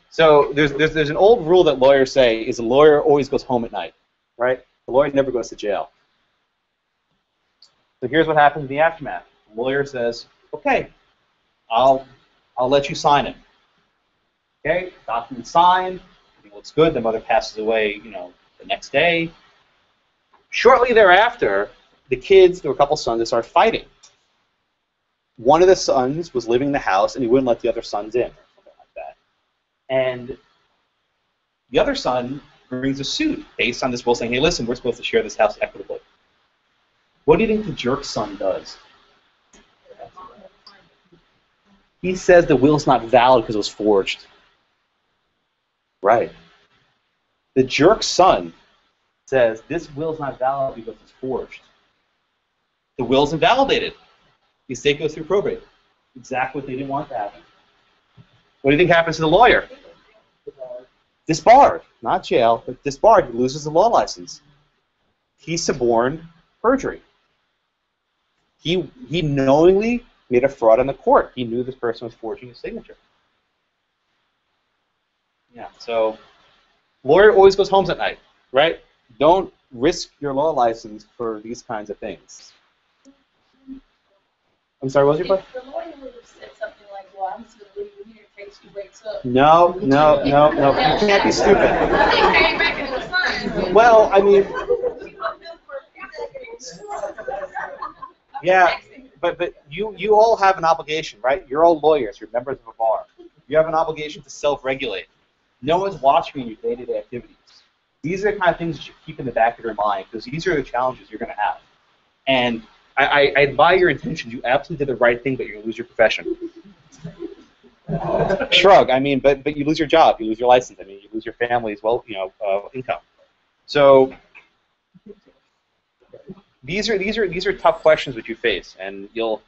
So there's, there's there's an old rule that lawyers say is a lawyer always goes home at night, right? The lawyer never goes to jail. So here's what happens in the aftermath. The lawyer says, "Okay, I'll I'll let you sign it." Okay, document signed. Everything looks good. The mother passes away, you know, the next day. Shortly thereafter, the kids, there were a couple sons that started fighting. One of the sons was living in the house, and he wouldn't let the other sons in, or something like that. And the other son brings a suit based on this will, saying, "Hey, listen, we're supposed to share this house equitably." What do you think the jerk son does? He says the will's not valid because it was forged. Right. The jerk son says this will's not valid because it's forged. The will's invalidated. The estate goes through probate. Exactly what they didn't want to happen. What do you think happens to the lawyer? Disbarred. Not jail, but disbarred. He loses the law license. He suborned perjury. He, he knowingly made a fraud on the court. He knew this person was forging his signature. Yeah, so lawyer always goes home at night, right? Don't risk your law license for these kinds of things. I'm sorry, what was your question? The lawyer would have said something like, well, I'm just going to leave you here in case she wakes up. No, no, no, no. You can't be stupid. They came back and it was fine. Well, I mean, yeah, but but you you all have an obligation, right? You're all lawyers. You're members of a bar. You have an obligation to self-regulate. No one's watching your day-to-day activities. These are the kind of things that you keep in the back of your mind because these are the challenges you're going to have. And I, I, I admire your intentions. You absolutely did the right thing, but you're going to lose your profession. Shrug. I mean, but but you lose your job. You lose your license. I mean, you lose your family's well, you know, uh, income. So these are these are these are tough questions that you face, and you'll.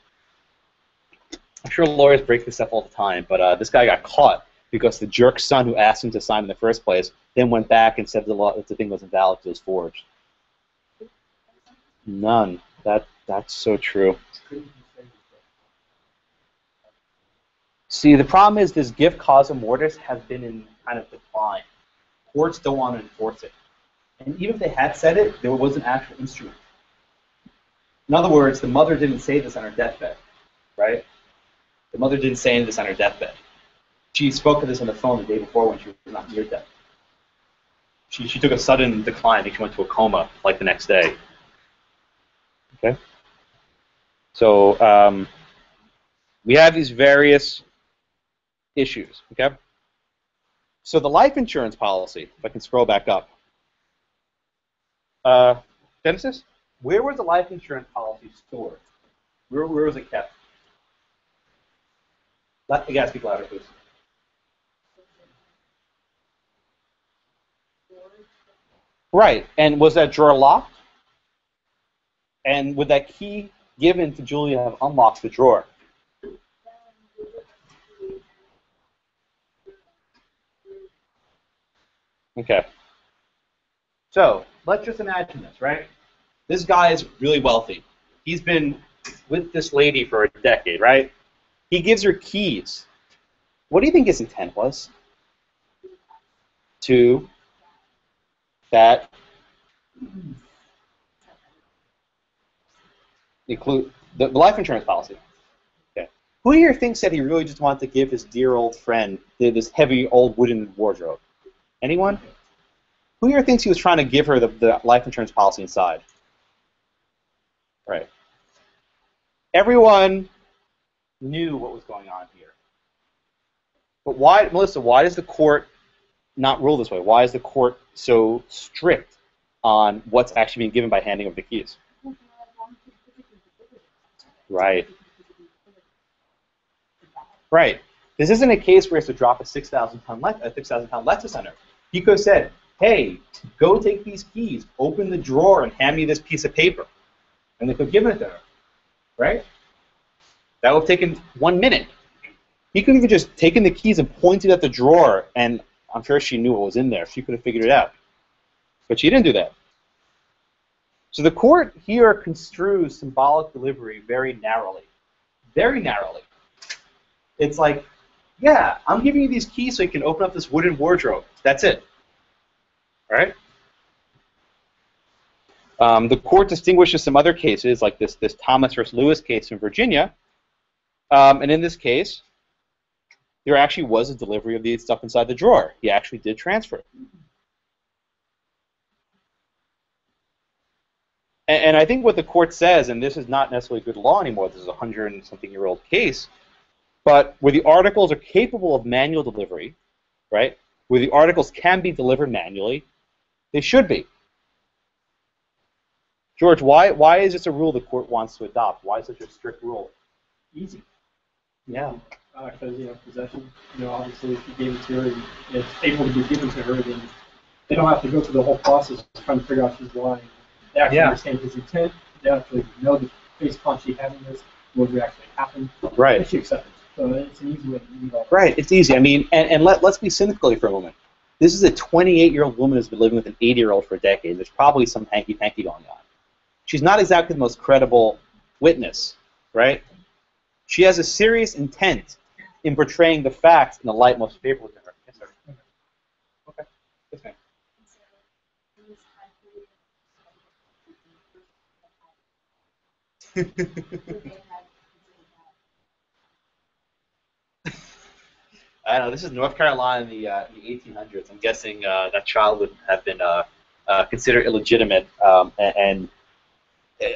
I'm sure lawyers break this up all the time, but uh, this guy got caught because the jerk son who asked him to sign in the first place then went back and said the law that the thing was invalid it was forged. None. That that's so true. See, the problem is this gift causa mortis has been in kind of decline. Courts don't want to enforce it. And even if they had said it, there was an actual instrument. In other words, the mother didn't say this on her deathbed, right? The mother didn't say this on her deathbed. She spoke of this on the phone the day before when she was not near death. She, she took a sudden decline. I think she went to a coma like the next day. Okay? So um, we have these various issues. Okay? So the life insurance policy, if I can scroll back up. Uh, Genesis, where was the life insurance policy stored? Where, where was it kept? Let, you gotta speak louder, please. Right, and was that drawer locked? And would that key given to Julia have unlocked the drawer? Okay. So let's just imagine this, right? This guy is really wealthy. He's been with this lady for a decade, right? He gives her keys. What do you think his intent was? To that include the, the life insurance policy. Okay. Who here thinks that he really just wanted to give his dear old friend this heavy old wooden wardrobe? Anyone? Who here thinks he was trying to give her the, the life insurance policy inside? Right. Everyone knew what was going on here. But why, Melissa, why does the court not rule this way? Why is the court so strict on what's actually being given by handing over the keys? Right. Right. This isn't a case where he has to drop a 6,000 pound le- a 6,000 pound Lexus on her. He could said, "Hey, go take these keys, open the drawer, and hand me this piece of paper," and they could have given it to her. Right. That would have taken one minute. He could have even just taken the keys and pointed at the drawer, and I'm sure she knew what was in there. She could have figured it out. But she didn't do that. So the court here construes symbolic delivery very narrowly. Very narrowly. It's like, yeah, I'm giving you these keys so you can open up this wooden wardrobe. That's it. All right? Um, the court distinguishes some other cases, like this, this Thomas versus Lewis case in Virginia. Um, and in this case, there actually was a delivery of the stuff inside the drawer. He actually did transfer it. And, and I think what the court says, and this is not necessarily good law anymore, this is a hundred and something year old case, but where the articles are capable of manual delivery, right, where the articles can be delivered manually, they should be. George, why, why is this a rule the court wants to adopt? Why is such a strict rule? Easy. Yeah. Because, you know, possession, you know, obviously if you gave it to her and it's able to be given to her, then they don't have to go through the whole process of trying to figure out who's lying. They actually Yeah. understand his intent. They actually know that based upon she having this, what would actually happen. Right. And she accepts it. So it's an easy way to meet all that. Right, it's easy. I mean, and, and let, let's be cynical here for a moment. This is a 28 year old woman who's been living with an 80 year old for a decade. There's probably some hanky panky going on. She's not exactly the most credible witness, right? She has a serious intent in portraying the facts in the light most favorable to her. Yes, sir. Okay. Yes. I know. This is North Carolina in the, uh, the 1800s. I'm guessing uh, that child would have been uh, uh, considered illegitimate. Um, and, and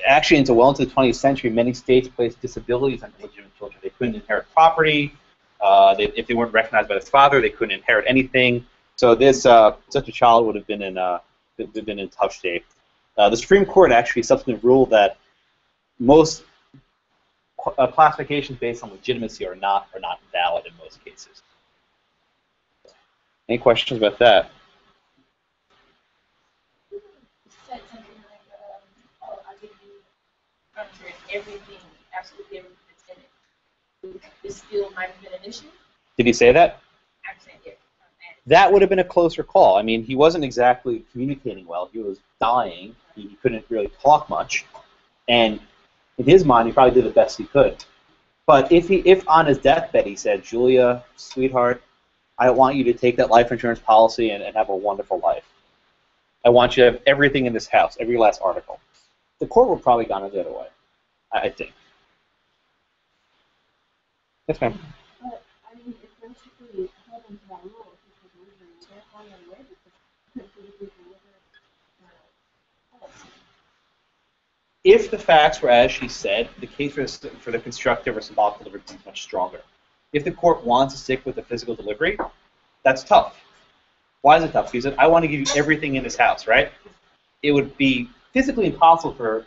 actually, into well into the 20th century, many states placed disabilities on illegitimate children. They couldn't inherit property. Uh, they, if they weren't recognized by the father, they couldn't inherit anything. So this uh, such a child would have been in uh, been in tough shape. Uh, the Supreme Court actually subsequently ruled that most uh, classifications based on legitimacy are not are not valid in most cases. Any questions about that? Um, oh, everything, absolutely everything. This still might have been an issue? Did he say that? I'm saying, yeah. I'm adding. That would have been a closer call. I mean, he wasn't exactly communicating well. He was dying. He, he couldn't really talk much, and in his mind, he probably did the best he could. But if he, if on his deathbed he said, "Julia, sweetheart, I want you to take that life insurance policy and, and have a wonderful life. I want you to have everything in this house, every last article," the court would probably gone the other way. I think. Yes, ma'am. If the facts were as she said, the case for, the- for the constructive or symbolic delivery becomes much stronger. If the court wants to stick with the physical delivery, that's tough. Why is it tough? Because I want to give you everything in this house, right? It would be physically impossible for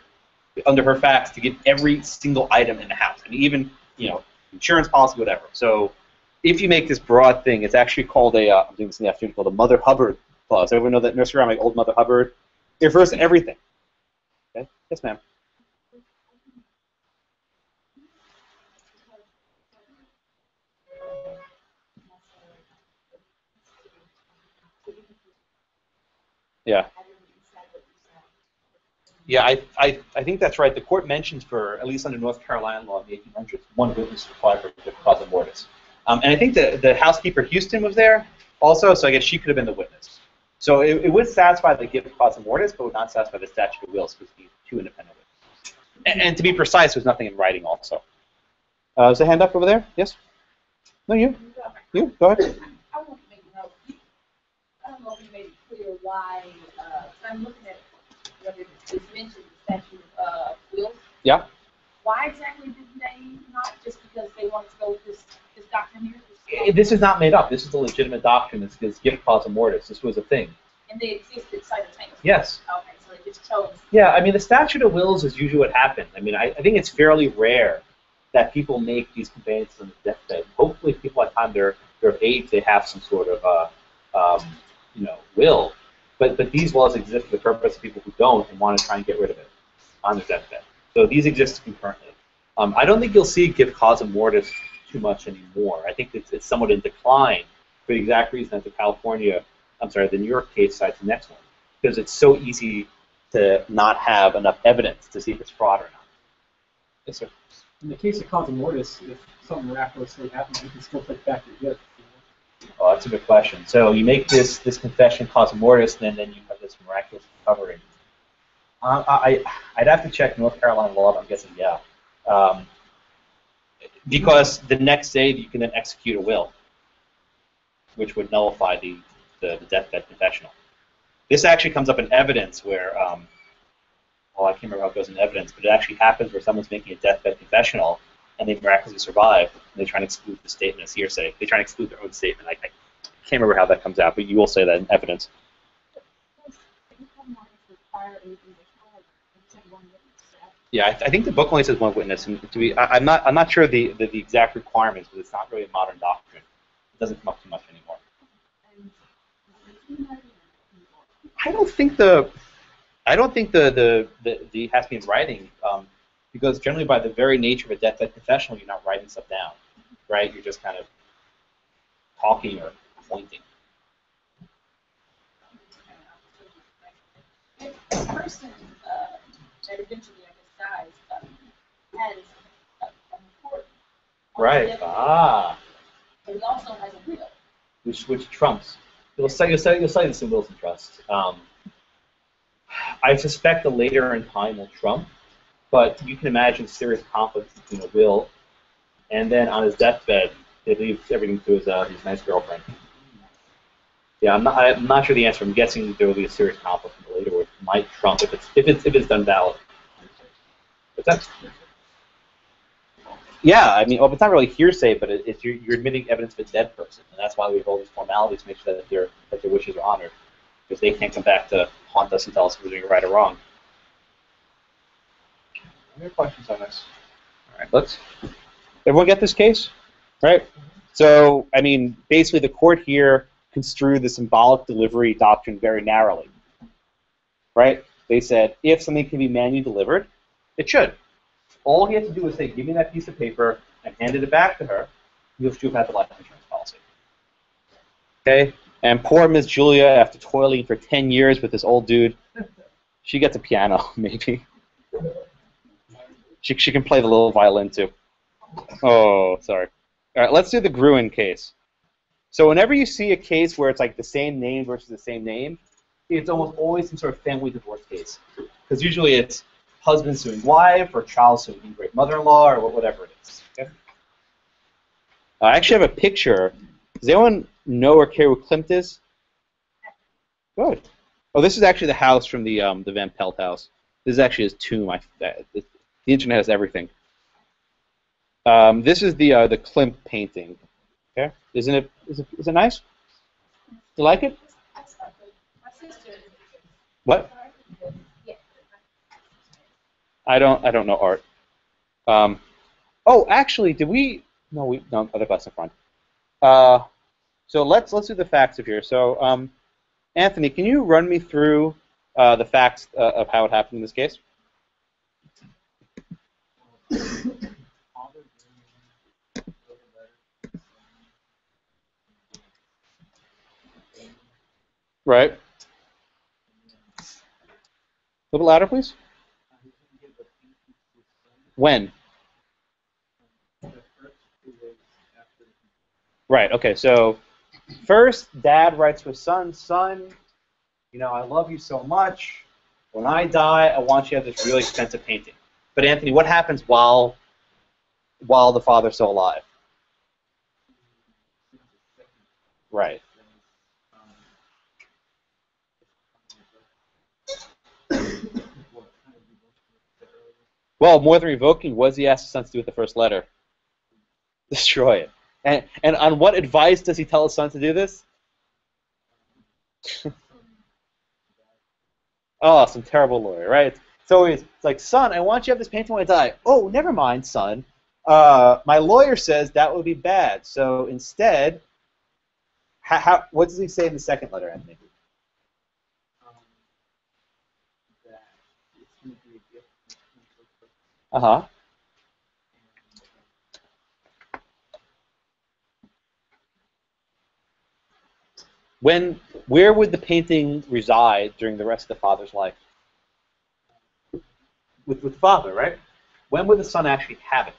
under her facts, to get every single item in the house, and even you know insurance policy, whatever. So if you make this broad thing, it's actually called a, uh, I'm doing this in the afternoon, called a Mother Hubbard clause. Everyone know that nursery rhyme, like old Mother Hubbard? It refers to everything. Okay? Yes, ma'am. Yeah. Yeah, I, I, I think that's right. The court mentions for, at least under North Carolina law in the 1800s, one witness required for the causa mortis. Um, and I think the, the housekeeper Houston was there also, so I guess she could have been the witness. So it, it would satisfy the gift causa mortis, but would not satisfy the statute of wills because these two independent witnesses. And, and to be precise, there's nothing in writing also. Uh, is a hand up over there? Yes? No, you? You? Go ahead. I want to make note. I don't know if you made it clear why, uh, I'm looking at what it is mentioned, the statute of, wills. Yeah. Why exactly did they not, just because they wanted to go with this, this doctrine here? Eh, This is not made up. This is a legitimate doctrine. This is gift causa mortis. This was a thing. And they existed simultaneously? Yes. Okay, so they just chose. Yeah, I mean, the statute of wills is usually what happened. I mean, I, I think it's fairly rare that people make these conveyances on the deathbed. Hopefully, people at the time they're, they're of age, they have some sort of, uh, um, you know, will. But, but these laws exist for the purpose of people who don't and want to try and get rid of it on their deathbed. So these exist concurrently. Um, I don't think you'll see gift causa mortis too much anymore. I think it's, it's somewhat in decline for the exact reason that the California, I'm sorry, the New York case cites the next one. Because it's so easy to not have enough evidence to see if it's fraud or not. Yes, sir. In the case of causa mortis, if something miraculously happens, you can still take back your gift. Oh, that's a good question. So you make this this confession causa mortis, and then, then you have this miraculous recovery. Uh, I I'd have to check North Carolina law. I'm guessing yeah, um, because the next day you can then execute a will, which would nullify the the, the deathbed confessional. This actually comes up in evidence where, um, well, I can't remember how it goes in evidence, but it actually happens where someone's making a deathbed confessional and they miraculously survive, they try and exclude the statement as hearsay. They try and exclude their own statement. I, I can't remember how that comes out, but you will say that in evidence. Yeah, I, I think the book only says one witness, and to be, I, I'm not, I'm not sure the, the, the exact requirements, but it's not really a modern doctrine. It doesn't come up too much anymore. I don't think the, I don't think the the, the, the has to be in writing, um, because generally by the very nature of a deathbed confessional, you're not writing stuff down, right? You're just kind of talking or pointing. If a person, uh, that eventually, dies, um, has a, a report. Right. Ah. But he also has a will. which which trumps. You'll say you'll say you'll say this in wills and trusts. Um, I suspect the later in time will trump, but you can imagine serious conflicts between a will, and then on his deathbed, he leaves everything to his uh, his nice girlfriend. Yeah, I'm not I'm not sure the answer. I'm guessing there will be a serious conflict in the later, which might trump if it's if it's if it's done valid. But that's yeah, I mean, well, it's not really hearsay, but it, it's you're, you're admitting evidence of a dead person, and that's why we have all these formalities to make sure that their that their wishes are honored, because they can't come back to haunt us and tell us if we're doing right or wrong. Any questions on this? All right, let's. Everyone get this case, right? So, I mean, basically, the court here construed the symbolic delivery doctrine very narrowly, right? They said if something can be manually delivered, it should. All he had to do was say, "Give me that piece of paper," and handed it back to her. You'll have had the life insurance policy. Okay. And poor Miss Julia, after toiling for ten years with this old dude, she gets a piano, maybe. She, she can play the little violin too. Oh, sorry. All right, let's do the Gruen case. So whenever you see a case where it's like the same name versus the same name, it's almost always some sort of family divorce case. Because usually it's husband suing wife or child suing great mother-in-law or whatever it is. Okay? I actually have a picture. Does anyone know or care who Klimt is? Good. Oh, this is actually the house from the um, the Van Pelt house. This is actually his tomb. I, the, internet has everything. Um, this is the uh, the Klimt painting. Okay, isn't it? Is it, is it nice? You like it? What? I don't I don't know art. Um, oh, actually, did we? No, we no other class in front. Uh, so let's let's do the facts of here. So, um, Anthony, can you run me through uh, the facts uh, of how it happened in this case? Right. A little bit louder, please. When? Right. Okay. So first, dad writes to his son, "Son, you know, I love you so much. When I die, I want you to have this really expensive painting." But Anthony, what happens while while the father's still alive? Right. Well, more than revoking, what does he ask his son to do with the first letter? Destroy it. And, and on what advice does he tell his son to do this? oh, some terrible lawyer, right? So it's, like, son, I want you to have this painting when I die. Oh, never mind, son. Uh, my lawyer says that would be bad. So instead, how, how, what does he say in the second letter, Anthony? Uh huh. When, where would the painting reside during the rest of the father's life? With, with the father, right? When would the son actually have it?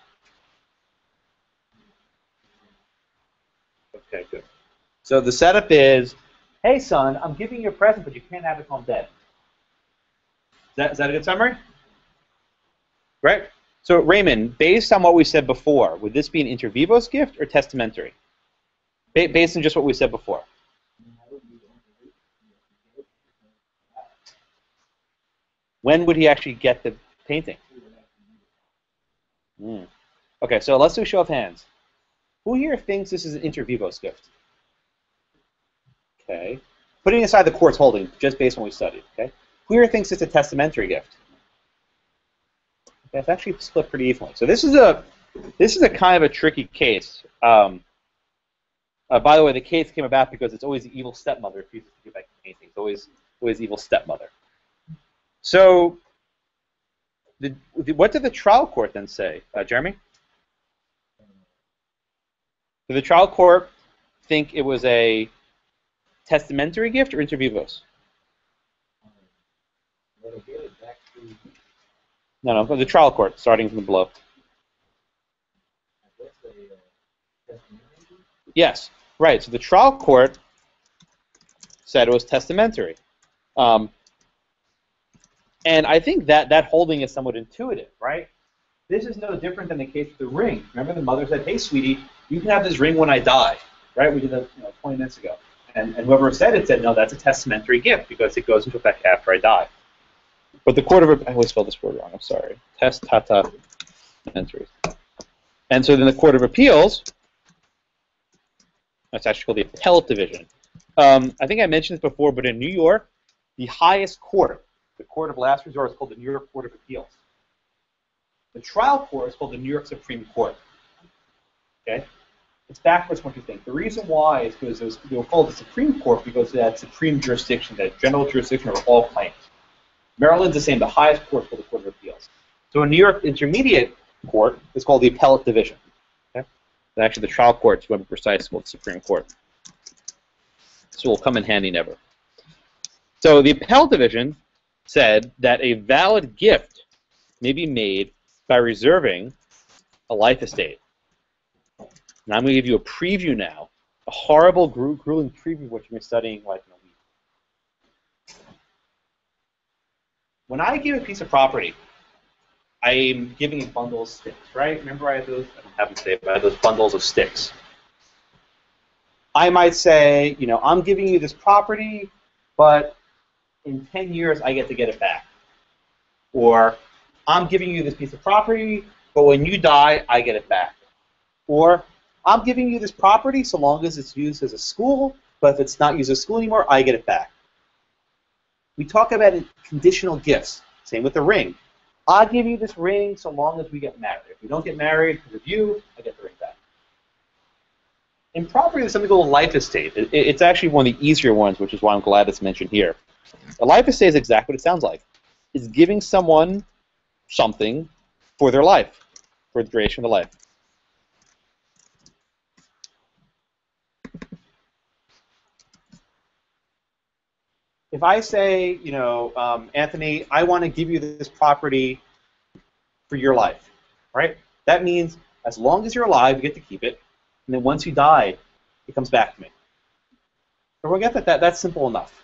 Okay, good. So the setup is, hey son, I'm giving you a present, but you can't have it till I'm dead. Is that, is that a good summary? Right? So Raymond, based on what we said before, would this be an inter vivos gift or testamentary? Ba based on just what we said before. When would he actually get the painting? Hmm. Okay, so let's do a show of hands. Who here thinks this is an inter vivos gift? Okay. Putting aside the court's holding, just based on what we studied, okay? Who here thinks it's a testamentary gift? It's actually split pretty evenly. So this is a this is a kind of a tricky case. Um, uh, by the way, the case came about because it's always the evil stepmother refuses to give back painting. It's always always evil stepmother. So, the, the, what did the trial court then say, uh, Jeremy? Did the trial court think it was a testamentary gift or inter vivos? No, no, the trial court, starting from the below. Yes, right. So the trial court said it was testamentary. Um, and I think that that holding is somewhat intuitive, right? This is no different than the case with the ring. Remember the mother said, hey, sweetie, you can have this ring when I die, right? We did that you know, 20 minutes ago. And, and whoever said it said, no, that's a testamentary gift because it goes into effect after I die. But the court of I always spelled this word wrong. I'm sorry. Testata mentary. And so then the court of appeals. That's actually called the appellate division. Um, I think I mentioned this before, but in New York, the highest court, the court of last resort, is called the New York Court of Appeals. The trial court is called the New York Supreme Court. Okay, it's backwards what you think. The reason why is because was, they were called the Supreme Court because they had supreme jurisdiction, that general jurisdiction over all claims. Maryland's the same. The highest court for the Court of Appeals. So a New York Intermediate Court is called the Appellate Division. Okay? And actually, the trial court, to be precise, is called the Supreme Court. So it will come in handy never. So the Appellate Division said that a valid gift may be made by reserving a life estate. And I'm going to give you a preview now, a horrible, gru grueling preview of what you're studying like in a week. When I give a piece of property, I'm giving a bundle of sticks, right? Remember I had those, I don't have them but I had those bundles of sticks. I might say, you know, I'm giving you this property, but in 10 years I get to get it back. Or, I'm giving you this piece of property, but when you die, I get it back. Or, I'm giving you this property so long as it's used as a school, but if it's not used as a school anymore, I get it back. We talk about conditional gifts. Same with the ring. I'll give you this ring so long as we get married. If we don't get married because of you, I get the ring back. In property, there's something called a life estate. It, it's actually one of the easier ones, which is why I'm glad it's mentioned here. A life estate is exactly what it sounds like. It's giving someone something for their life, for the duration of the life. If I say, you know, um, Anthony, I want to give you this property for your life, right? That means as long as you're alive, you get to keep it, and then once you die, it comes back to me. Everyone get that? that that's simple enough.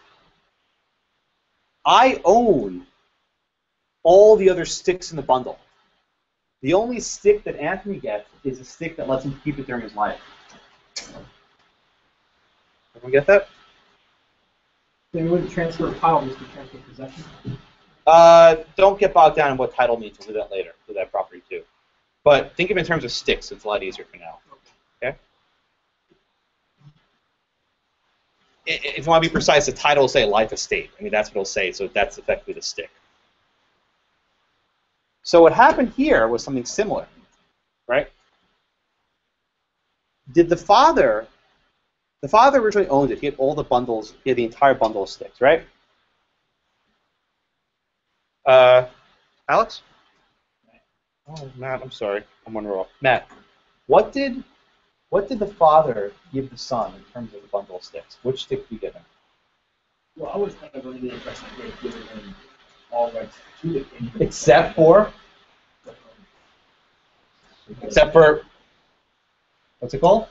I own all the other sticks in the bundle. The only stick that Anthony gets is a stick that lets him keep it during his life. Everyone get that? Then we wouldn't transfer title, just to transfer possession. Uh, don't get bogged down in what title means. We'll do that later for that property too. But think of it in terms of sticks. It's a lot easier for now. Okay. I- i- If you want to be precise, the title will say life estate. I mean, that's what it'll say. So that's effectively the stick. So what happened here was something similar, right? Did the father? The father originally owned it. He had all the bundles. He had the entire bundle of sticks, right? Uh, Alex? Oh, Matt, I'm sorry. I'm one row off. Matt, what did what did the father give the son in terms of the bundle of sticks? Which stick did you give him? Well, I was kind of under the impression that they had given him all rights to the kingdom. Except for except for what's it called?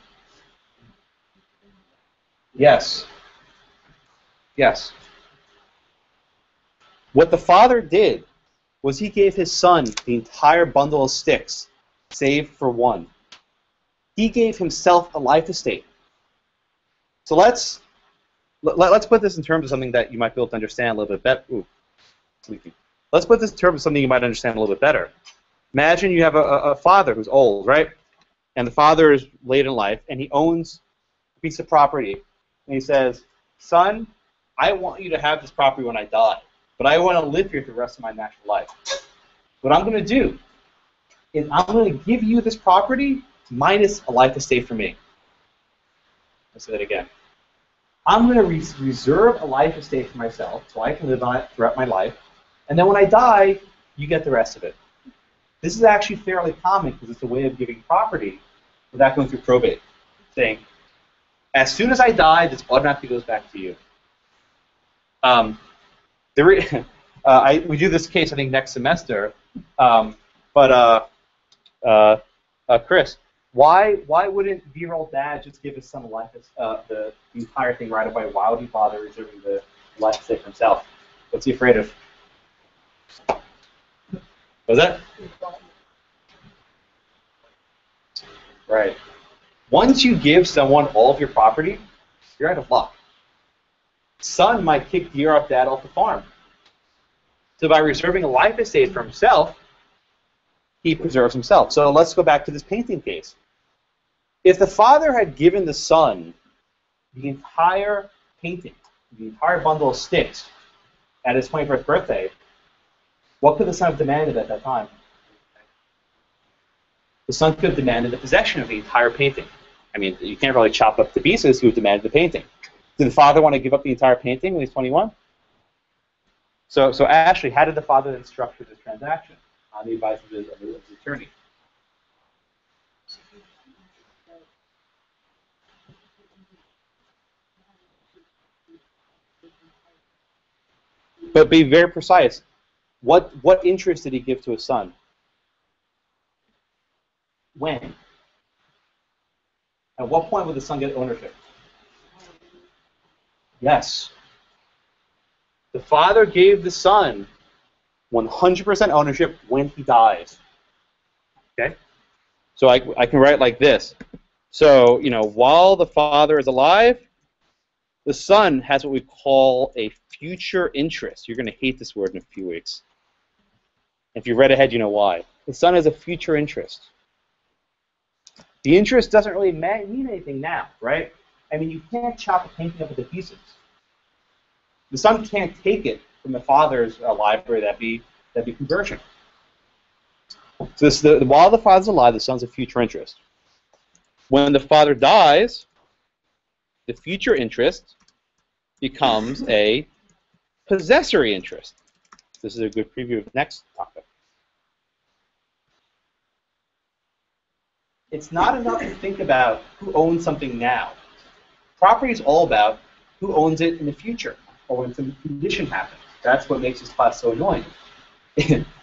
Yes. Yes. What the father did was he gave his son the entire bundle of sticks, save for one. He gave himself a life estate. So let's let, let's put this in terms of something that you might be able to understand a little bit better. Ooh, sleepy. Let's put this in terms of something you might understand a little bit better. Imagine you have a a father who's old, right? And the father is late in life, and he owns a piece of property, and he says, "Son, I want you to have this property when I die, but I want to live here for the rest of my natural life. What I'm going to do is I'm going to give you this property minus a life estate for me." Let's say that again. I'm going to res- reserve a life estate for myself so I can live on it throughout my life, and then when I die, you get the rest of it. This is actually fairly common because it's a way of giving property without going through probate, saying, as soon as I die, this automatically goes back to you. Um, the re- uh, I, we do this case, I think, next semester, um, but uh, uh, uh, Chris, why why wouldn't Viral Dad just give his son a life uh, the, the entire thing right away? Why would he bother reserving the life estate for himself? What's he afraid of? Was that? Right. Once you give someone all of your property, you're out of luck. Son might kick your up dad off the farm. So by reserving a life estate for himself, he preserves himself. So let's go back to this painting case. If the father had given the son the entire painting, the entire bundle of sticks at his 21st birthday, what could the son have demanded at that time? The son could have demanded the possession of the entire painting. I mean, you can't really chop up the pieces. He would demand the painting. Did the father want to give up the entire painting when he's 21? So, so Ashley, how did the father then structure this transaction on the advice of his, of his attorney? But be very precise. What what interest did he give to his son? When? At what point would the son get ownership? Yes. The father gave the son 100% ownership when he dies. Okay? So I, I can write like this. So, you know, while the father is alive, the son has what we call a future interest. You're going to hate this word in a few weeks. If you read ahead, you know why. The son has a future interest. The interest doesn't really mean anything now, right? I mean, you can't chop a painting up into pieces. The son can't take it from the father's uh, library. That'd be that'd be conversion. So this, the, while the father's alive, the son's a future interest. When the father dies, the future interest becomes a possessory interest. This is a good preview of the next topic. It's not enough to think about who owns something now. Property is all about who owns it in the future. or when some condition happens. That's what makes this class so annoying.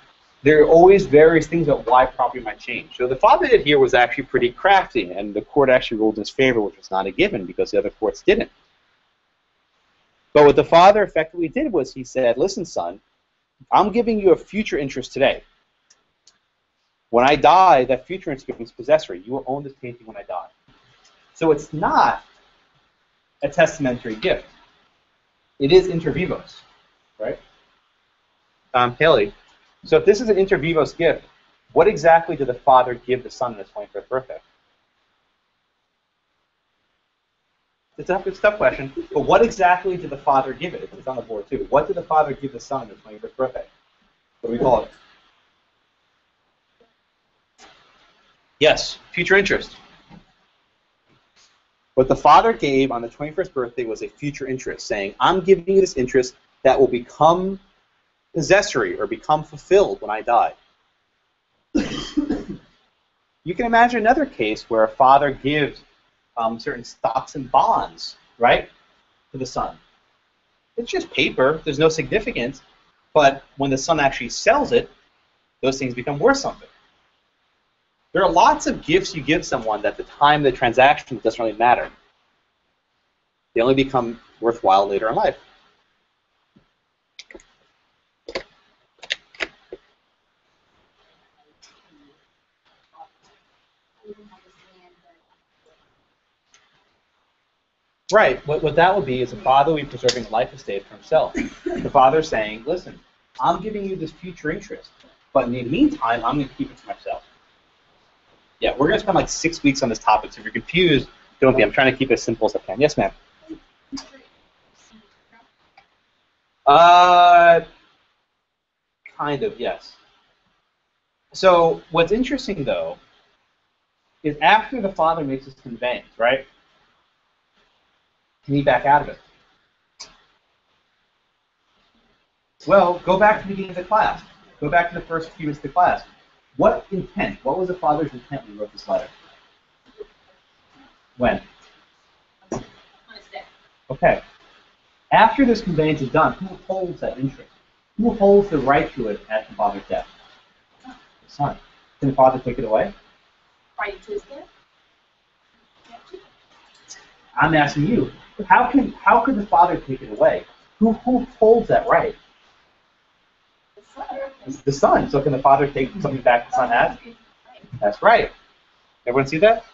there are always various things about why property might change. So the father did here was actually pretty crafty, and the court actually ruled in his favor, which was not a given because the other courts didn't. But what the father effectively did was he said, listen, son, I'm giving you a future interest today. When I die, that future interest becomes possessory. You will own this painting when I die. So it's not a testamentary gift. It is inter vivos, right? Um, Haley, so if this is an inter vivos gift, what exactly did the father give the son on his 21st birthday? It's a, tough question, but what exactly did the father give it? It's on the board too. What did the father give the son on his 21st birthday? What do we call it? Yes, future interest. What the father gave on the 21st birthday was a future interest, saying, I'm giving you this interest that will become possessory or become fulfilled when I die. you can imagine another case where a father gives um, certain stocks and bonds, right, to the son. It's just paper, there's no significance, but when the son actually sells it, those things become worth something. There are lots of gifts you give someone that the time of the transaction doesn't really matter. They only become worthwhile later in life. Right. What, what that would be is a father be preserving life estate for himself. The father saying, listen, I'm giving you this future interest, but in the meantime, I'm going to keep it to myself. Yeah, we're going to spend like six weeks on this topic, so if you're confused, don't be. I'm trying to keep it as simple as I can. Yes, ma'am. Uh, kind of, yes. So what's interesting, though, is after the father makes his conveyance, right? Can he back out of it? Well, go back to the beginning of the class. Go back to the first few minutes of the class. What intent? What was the father's intent when he wrote this letter? When? On his death. Okay. After this conveyance is done, who holds that interest? Who holds the right to it at the father's death? The son. Can the father take it away? Prior to his death. I'm asking you. How can how could the father take it away? Who who holds that right? The son. The son. So can the father take something back the son has? That's right. Everyone see that?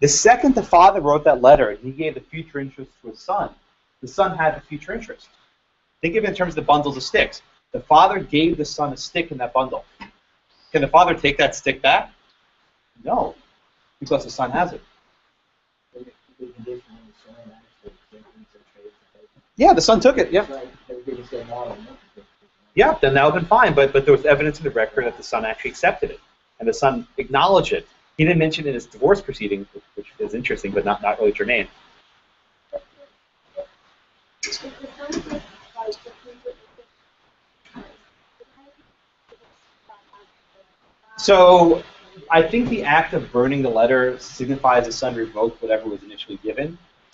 The second the father wrote that letter, he gave the future interest to his son. The son had the future interest. Think of it in terms of the bundles of sticks. The father gave the son a stick in that bundle. Can the father take that stick back? No, because the son has it. Yeah, the son took it. Yeah. Yeah, then that would have been fine. But but there was evidence in the record that the son actually accepted it, and the son acknowledged it. He didn't mention it in his divorce proceeding, which is interesting, but not not really germane. So I think the act of burning the letter signifies the son revoked whatever was initially given.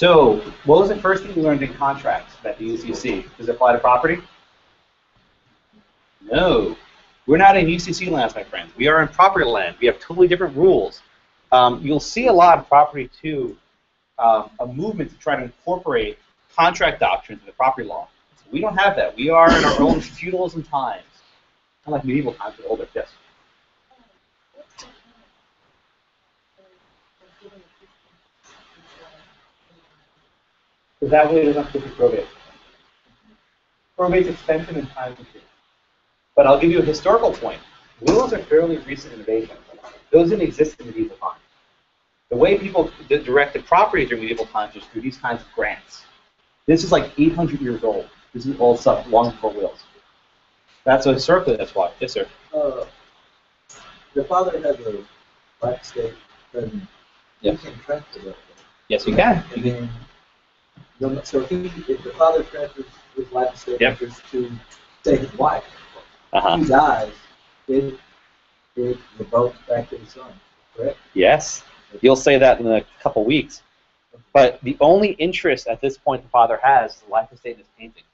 So what was the first thing you learned in contracts that the UCC? Does it apply to property? No. We're not in UCC lands, my friends. We are in property land. We have totally different rules. Um, you'll see a lot of property, too, um, a movement to try to incorporate contract doctrines into property law. So we don't have that. We are in our own feudalism times. Not like medieval times, but older, yes. So that way it doesn't have to probate. Probate's expensive and time consuming. But I'll give you a historical point. Wills are fairly recent innovations. Those didn't exist in medieval times. The way people directed property during medieval times was through these kinds of grants. This is like 800 years old. This is all stuff long before wills. That's a historically that's why. Yes, sir. Uh, the father has a black state, then Yeah. he can transfer that. Yes, you can. And then, so he, if the father transfers his life estate Yep. interest to, say, his wife, Uh-huh. he dies, it, it revolts back to his son, correct? Yes. You'll say that in a couple weeks. But the only interest at this point the father has is the life estate in his painting.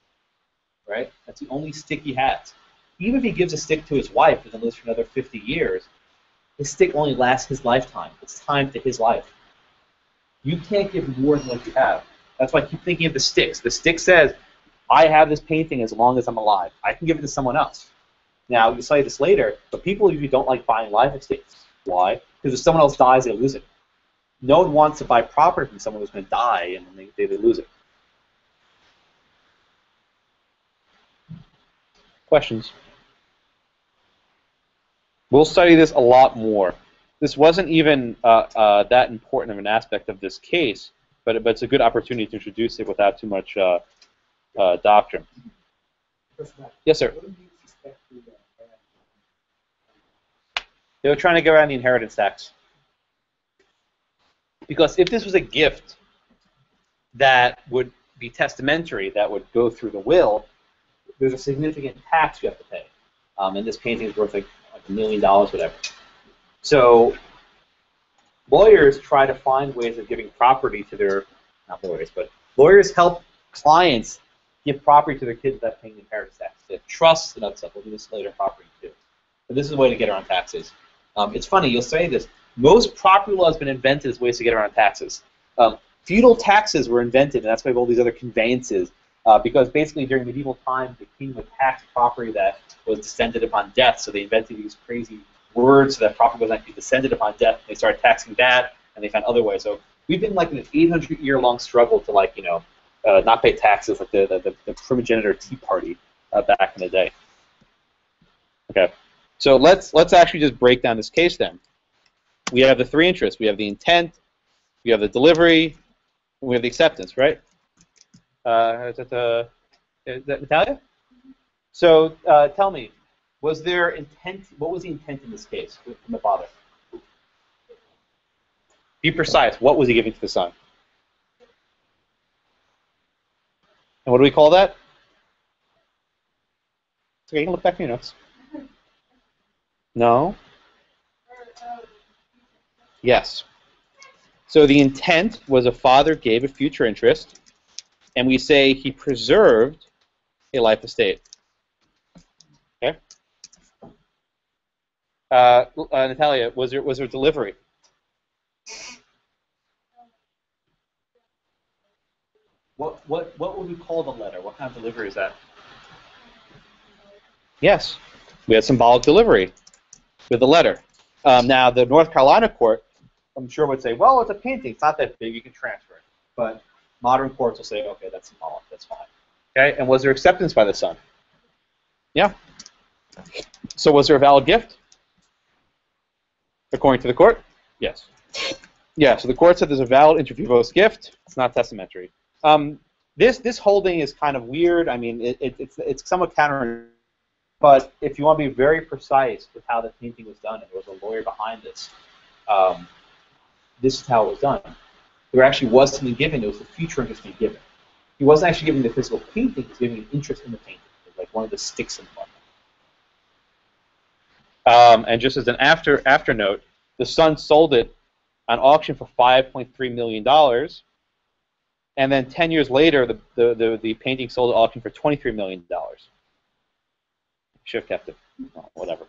Right? That's the only stick he has. Even if he gives a stick to his wife and then lives for another 50 years, his stick only lasts his lifetime. It's time to his life. You can't give more than what you have. That's why I keep thinking of the sticks. The stick says, I have this painting as long as I'm alive. I can give it to someone else. Now, you'll say this later, but people usually don't like buying life estates. Why? Because if someone else dies, they lose it. No one wants to buy property from someone who's going to die and then they, they, they lose it. Questions? We'll study this a lot more. This wasn't even uh, uh, that important of an aspect of this case, but, but it's a good opportunity to introduce it without too much uh, uh, doctrine. Yes, sir. They were trying to get around the inheritance tax. Because if this was a gift that would be testamentary, that would go through the will, there's a significant tax you have to pay. Um, and this painting is worth like, like a million dollars, whatever. So lawyers try to find ways of giving property to their, not lawyers, but lawyers help clients give property to their kids without paying the inheritance tax. They have trusts and other stuff. We'll do this later, property too. But this is a way to get around taxes. Um, it's funny, you'll say this. Most property law has been invented as ways to get around taxes. Um, feudal taxes were invented, and that's why we have all these other conveyances. Uh, because basically during medieval times, the king would tax property that was descended upon death, so they invented these crazy words so that property was actually descended upon death. They started taxing that, and they found other ways. So we've been like in an 800-year-long struggle to like you know uh, not pay taxes, like the the, the, primogenitor Tea Party uh, back in the day. Okay. So let's let's actually just break down this case then. We have the three interests. We have the intent, we have the delivery, and we have the acceptance, right? Uh, is that the is that Natalia? So uh, tell me, was there intent? What was the intent in this case from the father? Be precise. What was he giving to the son? And what do we call that? Okay, you can look back in your notes. No. Yes. So the intent was a father gave a future interest, and we say he preserved a life estate. Okay. Uh, uh, Natalia, was there was there delivery? What what what would we call the letter? What kind of delivery is that? Yes, we had symbolic delivery with the letter. Um, now the North Carolina court, I'm sure would say, well, it's a painting. It's not that big. You can transfer it. But modern courts will say, okay, that's symbolic. That's fine. Okay. And was there acceptance by the son? Yeah. So was there a valid gift? According to the court? Yes. Yeah, so the court said there's a valid inter vivos gift. It's not testamentary. Um, this this holding is kind of weird. I mean, it, it, it's it's somewhat counter. But if you want to be very precise with how the painting was done, and there was a lawyer behind this, um, this is how it was done. There actually was something given. It was the future interest being given. He wasn't actually giving the physical painting. He was giving an interest in the painting, like one of the sticks in the front. Um, and just as an after after note, the son sold it on auction for 5.3 million dollars, and then 10 years later, the, the, the, the painting sold at auction for 23 million dollars. Should have kept it. Well, whatever.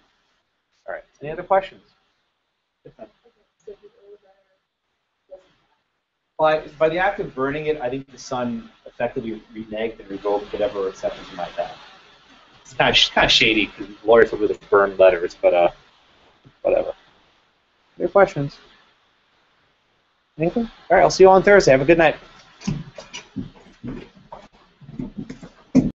All right. Any other questions? By, by the act of burning it, I think the son effectively reneged and revoked whatever acceptance he might have. It's kind of, kind of shady because lawyers will the burn letters, but uh, whatever. Any questions? Anything? All right, I'll see you all on Thursday. Have a good night.